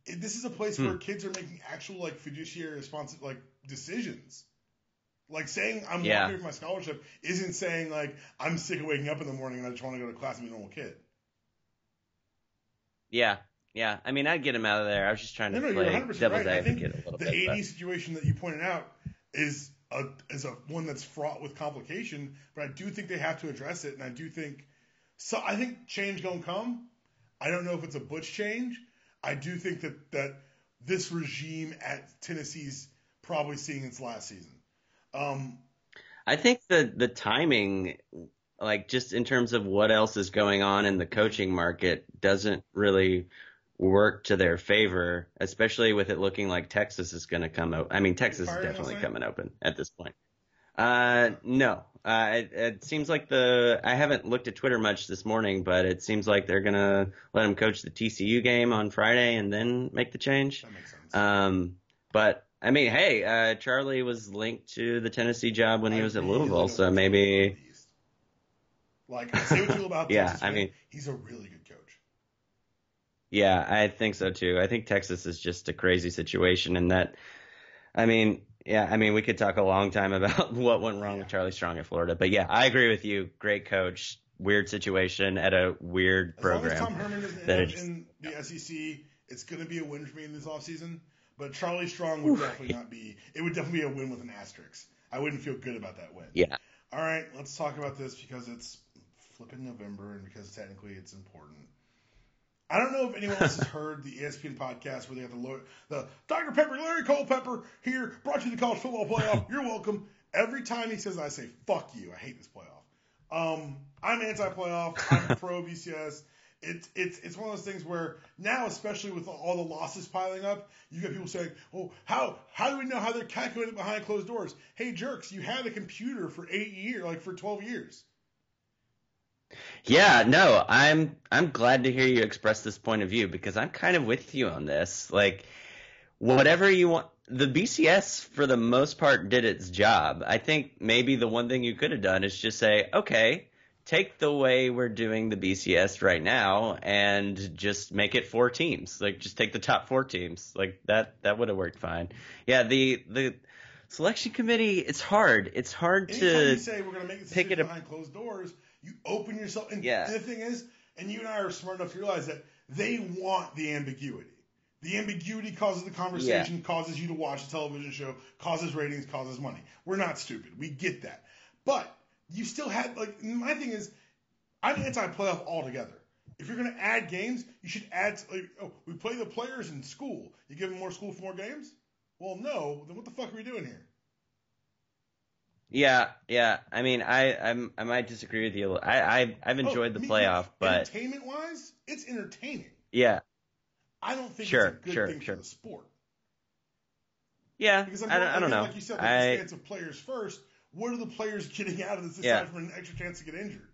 This is a place hmm. where kids are making actual like fiduciary responsive like decisions. Like saying I'm yeah. walking for my scholarship isn't saying like I'm sick of waking up in the morning and I just want to go to class and be a normal kid. Yeah, yeah, I mean, I'd get him out of there. I was just trying to no, no, play devil's right. advocate a little the bit. The AD but. situation that you pointed out is a is a one that's fraught with complication, but I do think they have to address it, and I do think so. I think change gonna come. I don't know if it's a Butch change. I do think that that this regime at Tennessee's probably seeing its last season. Um, I think the the timing, like just in terms of what else is going on in the coaching market, doesn't really work to their favor, especially with it looking like Texas is going to come out. I mean, Texas is definitely coming open at this point. Uh, no, uh, it, it, seems like the I haven't looked at Twitter much this morning, but it seems like they're gonna let him coach the TCU game on Friday and then make the change. That makes sense. Um, but I mean, hey, uh, Charlie was linked to the Tennessee job when he was at Louisville, so maybe. Like I say what you about yeah, Texas, I mean, he's a really good coach. yeah, I think so too. I think Texas is just a crazy situation, and that, I mean, yeah, I mean, we could talk a long time about what went wrong with Charlie Strong at Florida, but yeah, I agree with you. Great coach, weird situation at a weird as program. As long as Tom Herman is in, in the SEC, it's going to be a win for me in this offseason. But Charlie Strong would definitely not be. It would definitely be a win with an asterisk. I wouldn't feel good about that win. Yeah. All right, let's talk about this because it's flipping November and because technically it's important. I don't know if anyone else has heard the ESPN podcast where they have the the Dr. Pepper, Larry Culpepper here, brought you the college football playoff. You're welcome. Every time he says, I say, "Fuck you." I hate this playoff. Um, I'm anti-playoff. I'm pro BCS. it's it's it's one of those things where now, especially with all the losses piling up, you get people saying, "Oh, how how do we know how they're calculating behind closed doors?" Hey, jerks, you had a computer for eight years, like for twelve years. Yeah, no, I'm I'm glad to hear you express this point of view because I'm kind of with you on this. Like, whatever you want. The BCS, for the most part, did its job. I think maybe the one thing you could have done is just say, okay, take the way we're doing the BCS right now and just make it four teams. Like just take the top four teams. Like that that would have worked fine. Yeah, the the selection committee it's hard. It's hard Anytime to you say we're gonna make this pick it behind closed doors, you open yourself. And, Yeah. the thing is, and you and I are smart enough to realize that they want the ambiguity. The ambiguity causes the conversation, causes you to watch a television show, causes ratings, causes money. We're not stupid. We get that. But you still had like my thing is, I'm anti-playoff altogether. If you're going to add games, you should add. Like, oh, we play the players in school. You give them more school for more games? Well, no. Then what the fuck are we doing here? Yeah, yeah. I mean, I I'm, I might disagree with you. a little. I, I I've oh, enjoyed Oh, the playoff, but entertainment wise, it's entertaining. yeah, I don't think Sure, it's a good sure, thing sure. for the sport. yeah. Because I'm I, don't- I don't know. like you said, like I the stance of players first. What are the players getting out of this aside Yeah. from an extra chance to get injured?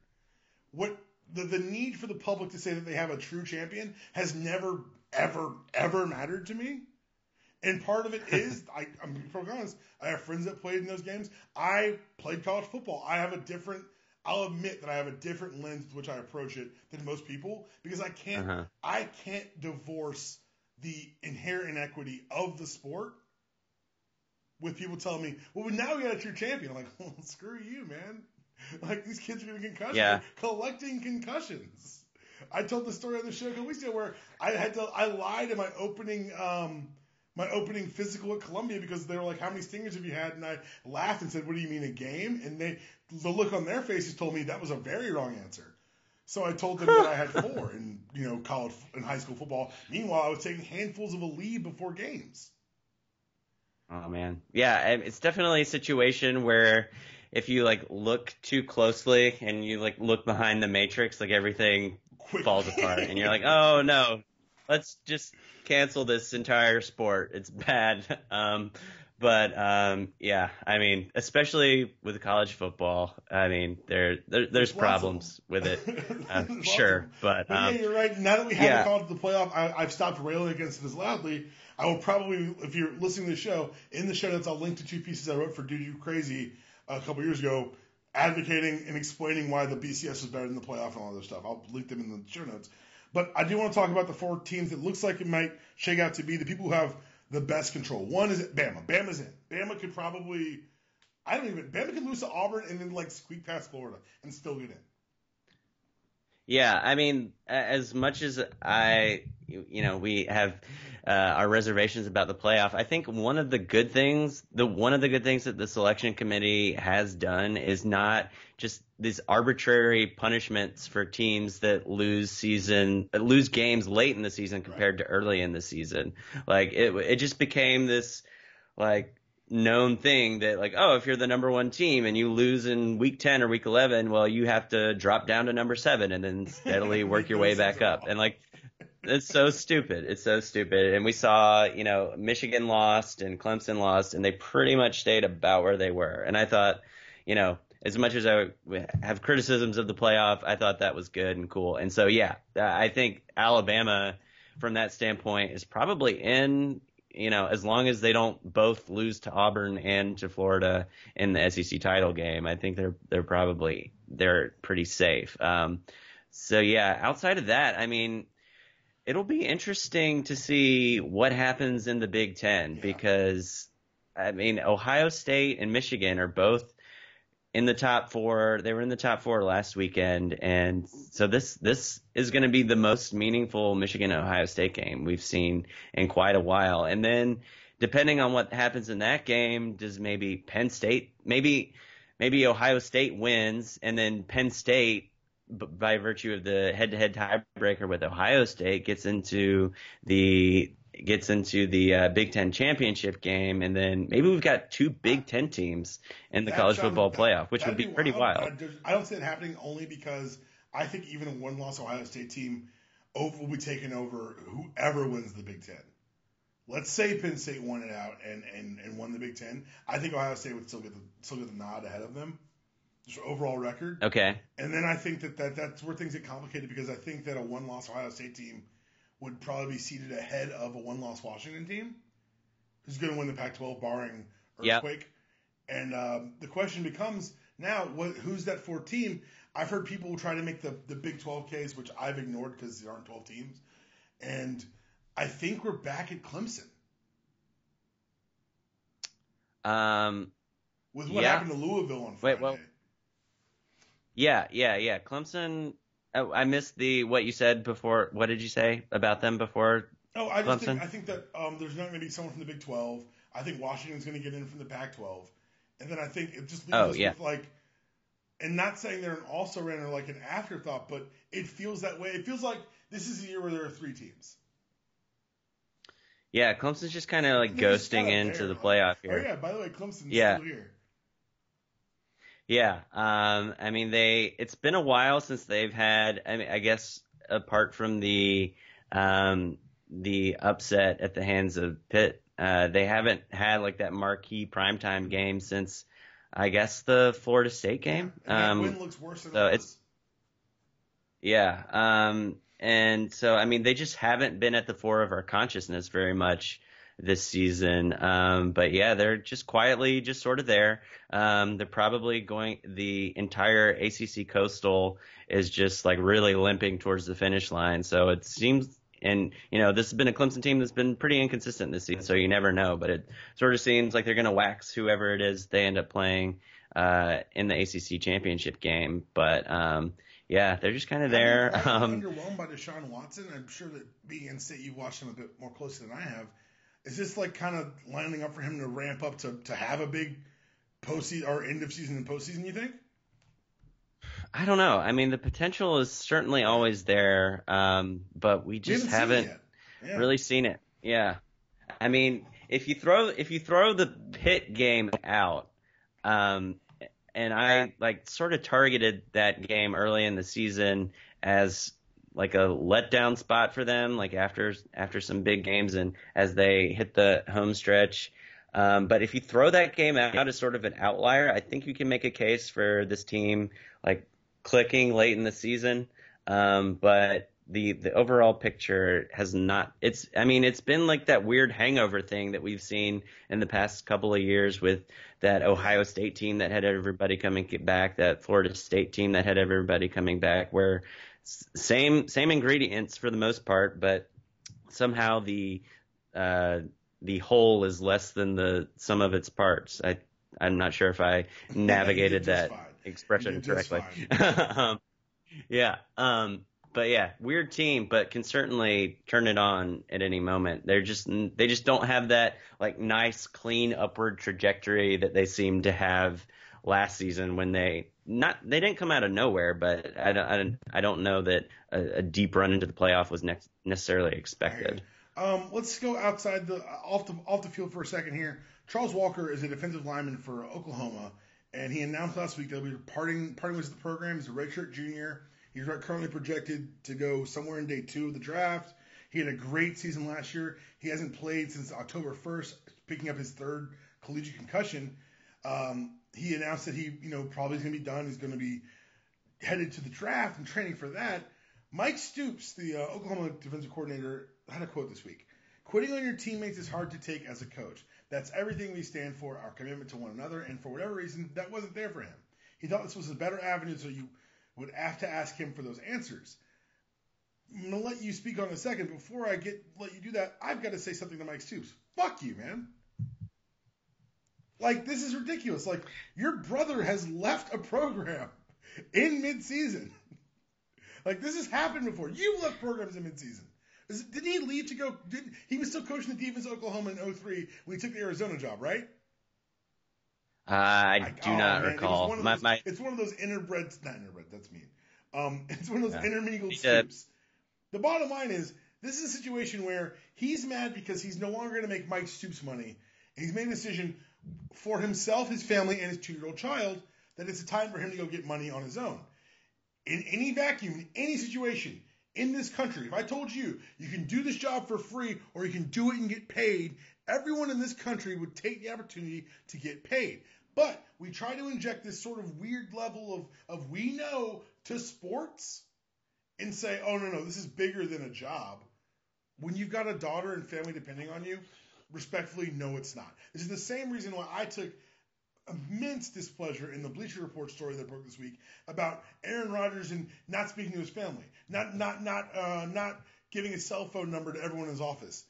What the the need for the public to say that they have a true champion has never, ever, ever mattered to me. And part of it is, I, I'm being honest. I have friends that played in those games. I played college football. I have a different. I'll admit that I have a different lens with which I approach it than most people because I can't. Uh-huh. I can't divorce the inherent inequity of the sport with people telling me, "Well, now we got a true champion." I'm like, well, "Screw you, man! Like these kids are getting concussions, Yeah. Collecting concussions." I told the story on the show a couple weeks ago where I had to I lied in my opening um my opening physical at Columbia because they were like, "How many stingers have you had?" And I laughed and said, "What do you mean a game?" And they the look on their faces told me that was a very wrong answer. So I told them that I had four in you know college in high school football. Meanwhile, I was taking handfuls of Aleve before games. Oh man, yeah, it's definitely a situation where if you like look too closely and you like look behind the matrix, like everything Quick. falls apart, and you're like, oh no, let's just cancel this entire sport. It's bad. Um, but um, yeah, I mean, especially with college football, I mean, there, there there's There's lots of problems with it. Sure, but But um, yeah, you're right. Now that we haven't yeah. called it the playoff, I, I've stopped railing against it as loudly. I will probably, if you're listening to the show, in the show notes, I'll link to two pieces I wrote for Dude You Crazy a couple years ago, advocating and explaining why the BCS is better than the playoff and all this stuff. I'll link them in the show notes. But I do want to talk about the four teams that looks like it might shake out to be the people who have the best control. One is Bama. Bama's in. Bama could probably, I don't even, Bama could lose to Auburn and then like squeak past Florida and still get in. Yeah, I mean, as much as I, you know, we have uh, our reservations about the playoff, I think one of the good things, the one of the good things that the selection committee has done is not just these arbitrary punishments for teams that lose season, lose games late in the season compared to early in the season. Like it, it just became this, like known thing that like oh if you're the number one team and you lose in week 10 or week 11 well you have to drop down to number seven and then steadily work your way back up. and like it's so stupid. It's so stupid. And we saw you know michigan lost and clemson lost and they pretty much stayed about where they were. And i thought you know as much as i have criticisms of the playoff i thought that was good and cool. And so yeah i think alabama from that standpoint is probably in you know, as long as they don't both lose to Auburn and to Florida in the SEC title game, I think they're they're probably they're pretty safe. Um, so yeah, outside of that, I mean, it'll be interesting to see what happens in the Big Ten Yeah. because I mean, Ohio State and Michigan are both in the top four. They were in the top four last weekend, and so this this is going to be the most meaningful Michigan Ohio State game we've seen in quite a while. And then, depending on what happens in that game, does maybe Penn State, maybe maybe Ohio State wins, and then Penn State. By virtue of the head-to-head tiebreaker with Ohio State, gets into the gets into the uh, Big Ten championship game, and then maybe we've got two Big Ten teams in the That college sounds- football that- playoff, which would that'd be pretty wild. I, I don't see it happening only because I think even a one-loss Ohio State team over, will be taken over whoever wins the Big Ten. Let's say Penn State won it out and, and, and won the Big Ten. I think Ohio State would still get the still get the nod ahead of them, just overall record. Okay. And then I think that, that that's where things get complicated because I think that a one loss Ohio State team would probably be seated ahead of a one loss Washington team, who's going to win the Pac-12 barring earthquake. Yep. And um, the question becomes now, what, who's that fourth team? I've heard people try to make the, the Big 12 case, which I've ignored because there aren't 12 teams. And I think we're back at Clemson. Um, With what yeah. happened to Louisville on Friday. Wait, well, yeah, yeah, yeah. Clemson. Oh, I missed the what you said before. What did you say about them before? Oh, I just Clemson? think I think that um, there's not going to be someone from the Big 12. I think Washington's going to get in from the Pac-12, and then I think it just leaves oh, us yeah. with like and not saying they're an also ran or like an afterthought, but it feels that way. It feels like this is a year where there are three teams. Yeah, Clemson's just kind of like ghosting into there. the playoff here. Oh yeah, by the way, Clemson's yeah. still here. Yeah, um, I mean they. It's been a while since they've had. I mean, I guess apart from the um, the upset at the hands of Pitt, uh, they haven't had like that marquee primetime game since I guess the Florida State game. Yeah, um, win looks worse than so it it's yeah. Um, and so I mean they just haven't been at the fore of our consciousness very much this season. Um, but yeah, they're just quietly just sort of there. Um, they're probably going the entire ACC Coastal is just like really limping towards the finish line. So it seems and you know, this has been a Clemson team that's been pretty inconsistent this season, so you never know. But it sort of seems like they're going to wax whoever it is they end up playing uh, in the ACC championship game. But um, yeah, they're just kind of there. I'm um, underwhelmed by Deshaun Watson. I'm sure that being in state, you've watched him a bit more closely than I have. Is this like kind of lining up for him to ramp up to to have a big postseason or end of season and postseason? You think? I don't know. I mean, the potential is certainly always there, um, but we just we haven't, haven't yeah. really seen it. Yeah. I mean, if you throw if you throw the Pitt game out, um, and I like sort of targeted that game early in the season as like a letdown spot for them, like after after some big games and as they hit the home stretch. Um, but if you throw that game out as sort of an outlier, I think you can make a case for this team like clicking late in the season. Um, but the the overall picture has not it's I mean it's been like that weird hangover thing that we've seen in the past couple of years with that Ohio State team that had everybody coming back, that Florida State team that had everybody coming back where same same ingredients for the most part, but somehow the uh, the whole is less than the sum of its parts. I I'm not sure if I navigated that expression correctly. um, yeah. Um, but yeah, weird team, but can certainly turn it on at any moment. They're just they just don't have that like nice clean upward trajectory that they seem to have last season when they not they didn't come out of nowhere, but I don't I don't, know that a, a deep run into the playoff was ne- necessarily expected. Um, let's go outside the off the off the field for a second here. Charles Walker is a defensive lineman for Oklahoma and he announced last week that he'll be parting parting with the program. He's a redshirt junior. He's currently projected to go somewhere in day two of the draft. He had a great season last year. He hasn't played since October 1st, picking up his third collegiate concussion. Um, he announced that he, you know, probably is going to be done. He's going to be headed to the draft and training for that. Mike Stoops, the uh, Oklahoma defensive coordinator, had a quote this week. Quitting on your teammates is hard to take as a coach. That's everything we stand for, our commitment to one another, and for whatever reason, that wasn't there for him. He thought this was a better avenue, so you would have to ask him for those answers. I'm gonna let you speak on a second. Before I get let you do that, I've got to say something to Mike Stoops. Fuck you, man. Like this is ridiculous. Like your brother has left a program in midseason. Like this has happened before. You've left programs in midseason. Did he leave to go? Did, he was still coaching the defense of Oklahoma in 03 when he took the Arizona job, right? Uh, I do oh, not man, recall. It my, my, it's one of those interbred, not interbred, that's mean. Um, it's one of those yeah. intermingled Stoops. The bottom line is, this is a situation where he's mad because he's no longer going to make Mike Stoops money. He's made a decision for himself, his family, and his two-year-old child that it's a time for him to go get money on his own. In any vacuum, in any situation, in this country, if I told you you can do this job for free or you can do it and get paid, everyone in this country would take the opportunity to get paid. But we try to inject this sort of weird level of, of we know to sports and say, oh, no, no, this is bigger than a job. When you've got a daughter and family depending on you, respectfully, no, it's not. This is the same reason why I took immense displeasure in the Bleacher Report story that broke this week about Aaron Rodgers and not speaking to his family, not not not uh, not giving his cell phone number to everyone in his office.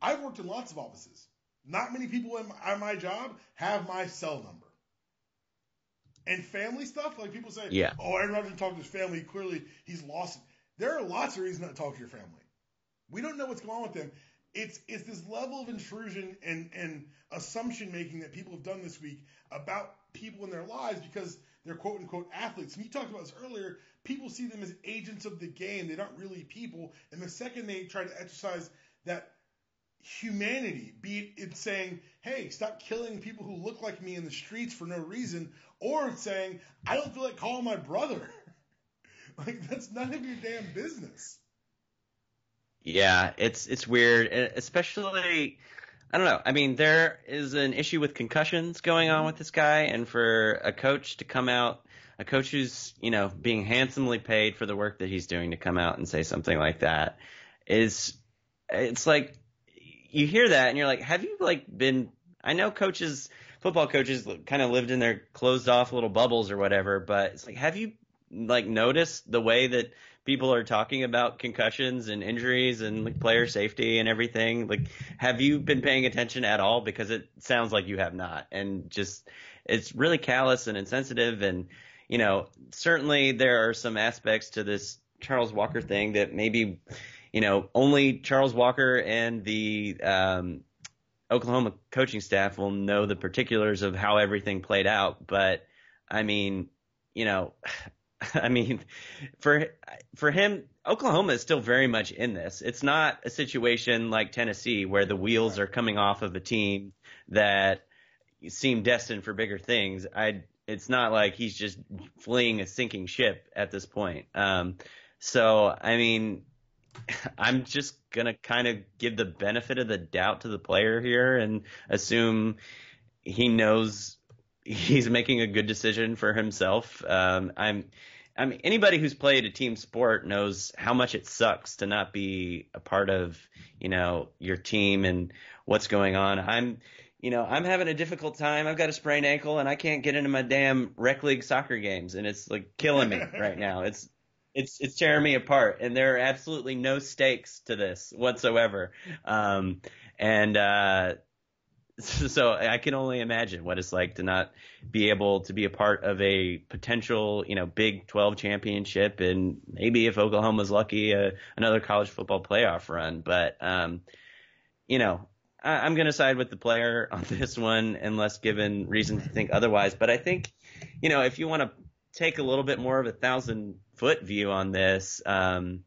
I've worked in lots of offices. Not many people in my, at my job have my cell number. And family stuff, like people say, yeah. oh, Aaron Rodgers talked to his family. Clearly, he's lost. There are lots of reasons not to talk to your family. We don't know what's going on with them. It's it's this level of intrusion and and assumption making that people have done this week about people in their lives because they're quote unquote athletes. And you talked about this earlier. People see them as agents of the game. They're not really people. And the second they try to exercise that humanity, be it in saying, hey, stop killing people who look like me in the streets for no reason, or saying, I don't feel like calling my brother. like, that's none of your damn business. Yeah, it's it's weird, especially I don't know. I mean, there is an issue with concussions going on with this guy, and for a coach to come out, a coach who's you know being handsomely paid for the work that he's doing to come out and say something like that is it's like you hear that and you're like, have you like been? I know coaches, football coaches, kind of lived in their closed off little bubbles or whatever, but it's like, have you like noticed the way that people are talking about concussions and injuries and like player safety and everything? Like, have you been paying attention at all? Because it sounds like you have not, and just it's really callous and insensitive. And you know, certainly there are some aspects to this Charles Walker thing that maybe you know, only Charles Walker and the um, Oklahoma coaching staff will know the particulars of how everything played out. But I mean, you know, I mean, for for him, Oklahoma is still very much in this. It's not a situation like Tennessee where the wheels are coming off of a team that seem destined for bigger things. I it's not like he's just fleeing a sinking ship at this point. Um, so I mean, I'm just gonna kind of give the benefit of the doubt to the player here and assume he knows he's making a good decision for himself. Um, I'm, I mean, anybody who's played a team sport knows how much it sucks to not be a part of, you know, your team and what's going on. I'm, you know, I'm having a difficult time. I've got a sprained ankle and I can't get into my damn rec league soccer games and it's like killing me right now. It's it's it's tearing me apart, and there are absolutely no stakes to this whatsoever. Um, and uh, so I can only imagine what it's like to not be able to be a part of a potential, you know, Big 12 championship, and maybe if Oklahoma's lucky, uh, another college football playoff run. But um, you know, I, am going to side with the player on this one, unless given reason to think otherwise. But I think, you know, if you want to take a little bit more of a thousand foot view on this. Um,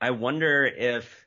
I wonder if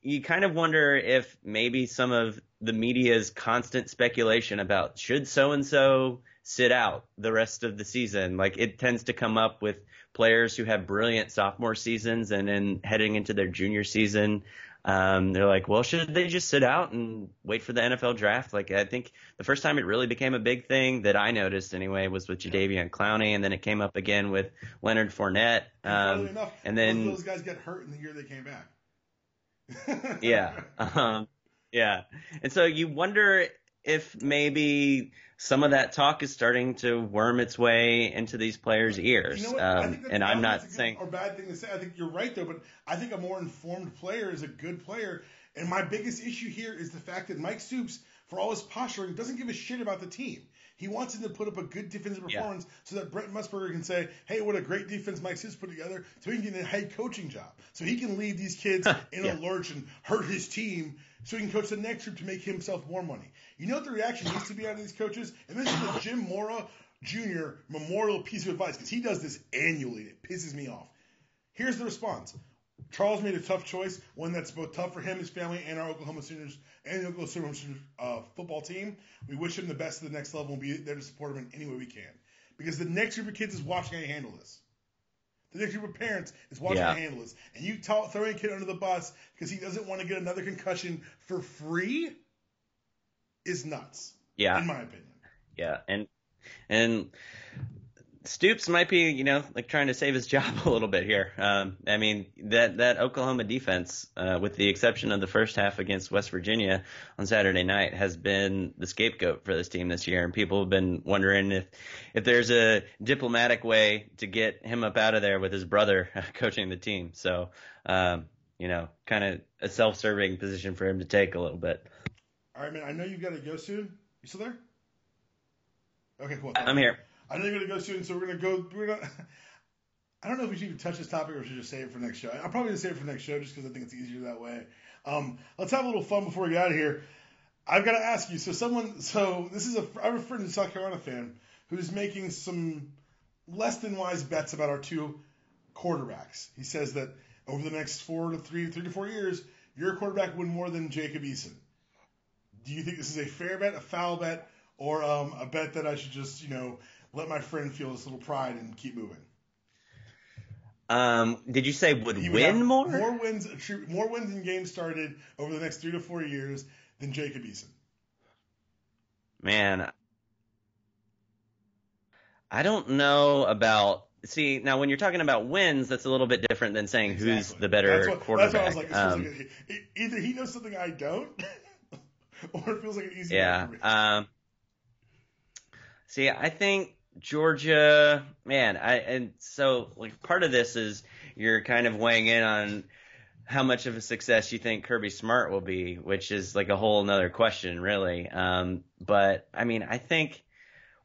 you kind of wonder if maybe some of the media's constant speculation about should so and so sit out the rest of the season, like it tends to come up with players who have brilliant sophomore seasons and then heading into their junior season, um, they're like, well, should they just sit out and wait for the NFL draft? Like, I think the first time it really became a big thing that I noticed anyway was with Jadeveon Clowney, and then it came up again with Leonard Fournette. Um, enough, and then those guys get hurt in the year they came back. yeah, um, yeah, and so you wonder if maybe some of that talk is starting to worm its way into these players' ears. You know um, and I'm not good saying or bad thing to say. I think you're right though, but I think a more informed player is a good player. And my biggest issue here is the fact that Mike Stoops, for all his posturing, doesn't give a shit about the team. He wants him to put up a good defensive performance yeah. so that Brent Musburger can say, "Hey, what a great defense Mike Stoops put together," so he can get a head coaching job, so he can leave these kids in yeah. a lurch and hurt his team, so he can coach the next group to make himself more money. You know what the reaction needs to be out of these coaches? And this is the Jim Mora Jr. memorial piece of advice because he does this annually. It pisses me off. Here's the response. Charles made a tough choice, one that's both tough for him, his family, and our Oklahoma Sooners and the Oklahoma Sooners uh, football team. We wish him the best at the next level and be there to support him in any way we can. Because the next group of kids is watching how you handle this. The next group of parents is watching Yeah. to handle this. And you tell, throw a kid under the bus because he doesn't want to get another concussion for free is nuts, Yeah. in my opinion. Yeah, and and Stoops might be, you know, like trying to save his job a little bit here. Um, I mean, that that Oklahoma defense, uh, with the exception of the first half against West Virginia on Saturday night, has been the scapegoat for this team this year, and people have been wondering if if there's a diplomatic way to get him up out of there with his brother coaching the team. So, um, you know, kind of a self-serving position for him to take a little bit. All right, man. I know you've got to go soon. You still there? Okay, cool. I'm here. I know you're gonna go soon, so we're gonna go. We're gonna. I don't know if we should even touch this topic or should just save it for next show. I'll probably just save it for next show just because I think it's easier that way. Um, let's have a little fun before we get out of here. I've got to ask you. So someone. So this is a. I have a friend a South Carolina fan who's making some less than wise bets about our two quarterbacks. He says that over the next four to three, three to four years, your quarterback win more than Jacob Eason. Do you think this is a fair bet, a foul bet, or um, a bet that I should just, you know, let my friend feel this little pride and keep moving? Um, did you say would win more? More wins, more wins in games started over the next three to four years than Jacob Eason. Man, I don't know about. See, now when you're talking about wins, that's a little bit different than saying who's the better that's what, quarterback. That's what I was like. Um, like either he knows something I don't, or it feels like an easy yeah. Um, see, I think Georgia, man, I and so like part of this is you're kind of weighing in on how much of a success you think Kirby Smart will be, which is like a whole nother question, really. Um, but I mean, I think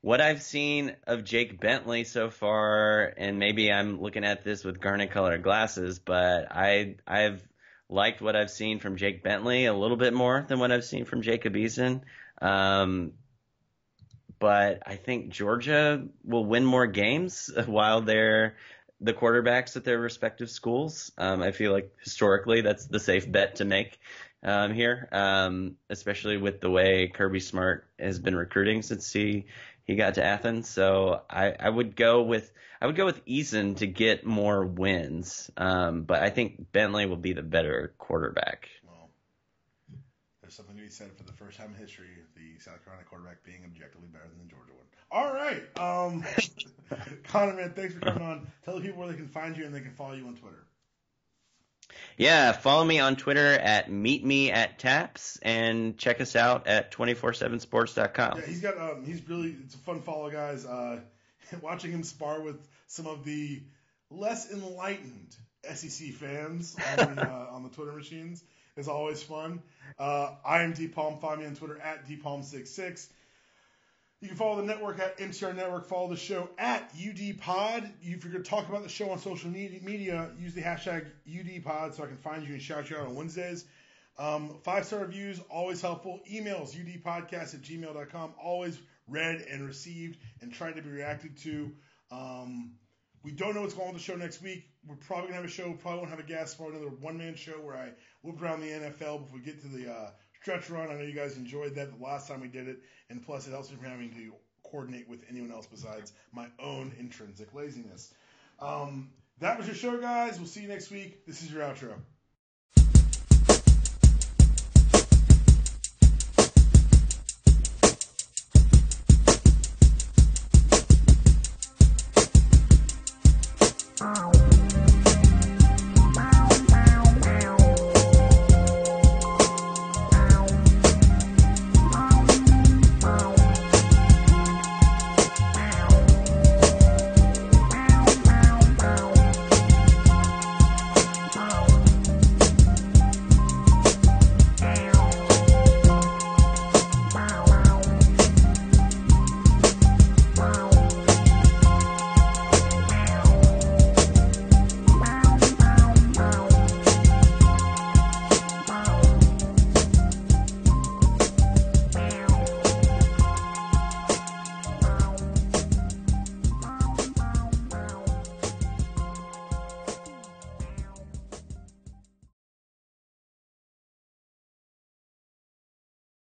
what I've seen of Jake Bentley so far, and maybe I'm looking at this with garnet colored glasses, but I I've liked what I've seen from Jake Bentley a little bit more than what I've seen from Jacob Eason. Um, but I think Georgia will win more games while they're the quarterbacks at their respective schools. Um, I feel like historically that's the safe bet to make um, here, um, especially with the way Kirby Smart has been recruiting since he he got to Athens. So I, I would go with I would go with Eason to get more wins, um, but I think Bentley will be the better quarterback. Something to be said for the first time in history, the South Carolina quarterback being objectively better than the Georgia one. All right, um, Connor, man, thanks for coming on. Tell the people where they can find you and they can follow you on Twitter. Yeah, follow me on Twitter at meet me at Tapps and check us out at 247sports.com. Yeah, he's got um, he's really it's a fun follow, guys. Uh, watching him spar with some of the less enlightened SEC fans on uh, on the Twitter machines is always fun. Uh, I am DPalm. Find me on Twitter at DPalm66. You can follow the network at MTR Network. Follow the show at UDPod. If you're going to talk about the show on social media, media, use the hashtag UDPod so I can find you and shout you out on Wednesdays. Um, five star reviews, always helpful. Emails, udpodcast at gmail.com, always read and received and tried to be reacted to. Um, we don't know what's going on with the show next week. We're probably to have a show, probably won't have a guest, probably another one man show where I whip around the NFL before we get to the uh, stretch run. I know you guys enjoyed that the last time we did it, and plus it helps me from having to coordinate with anyone else besides my own intrinsic laziness. Um, that was your show, guys. We'll see you next week. This is your outro.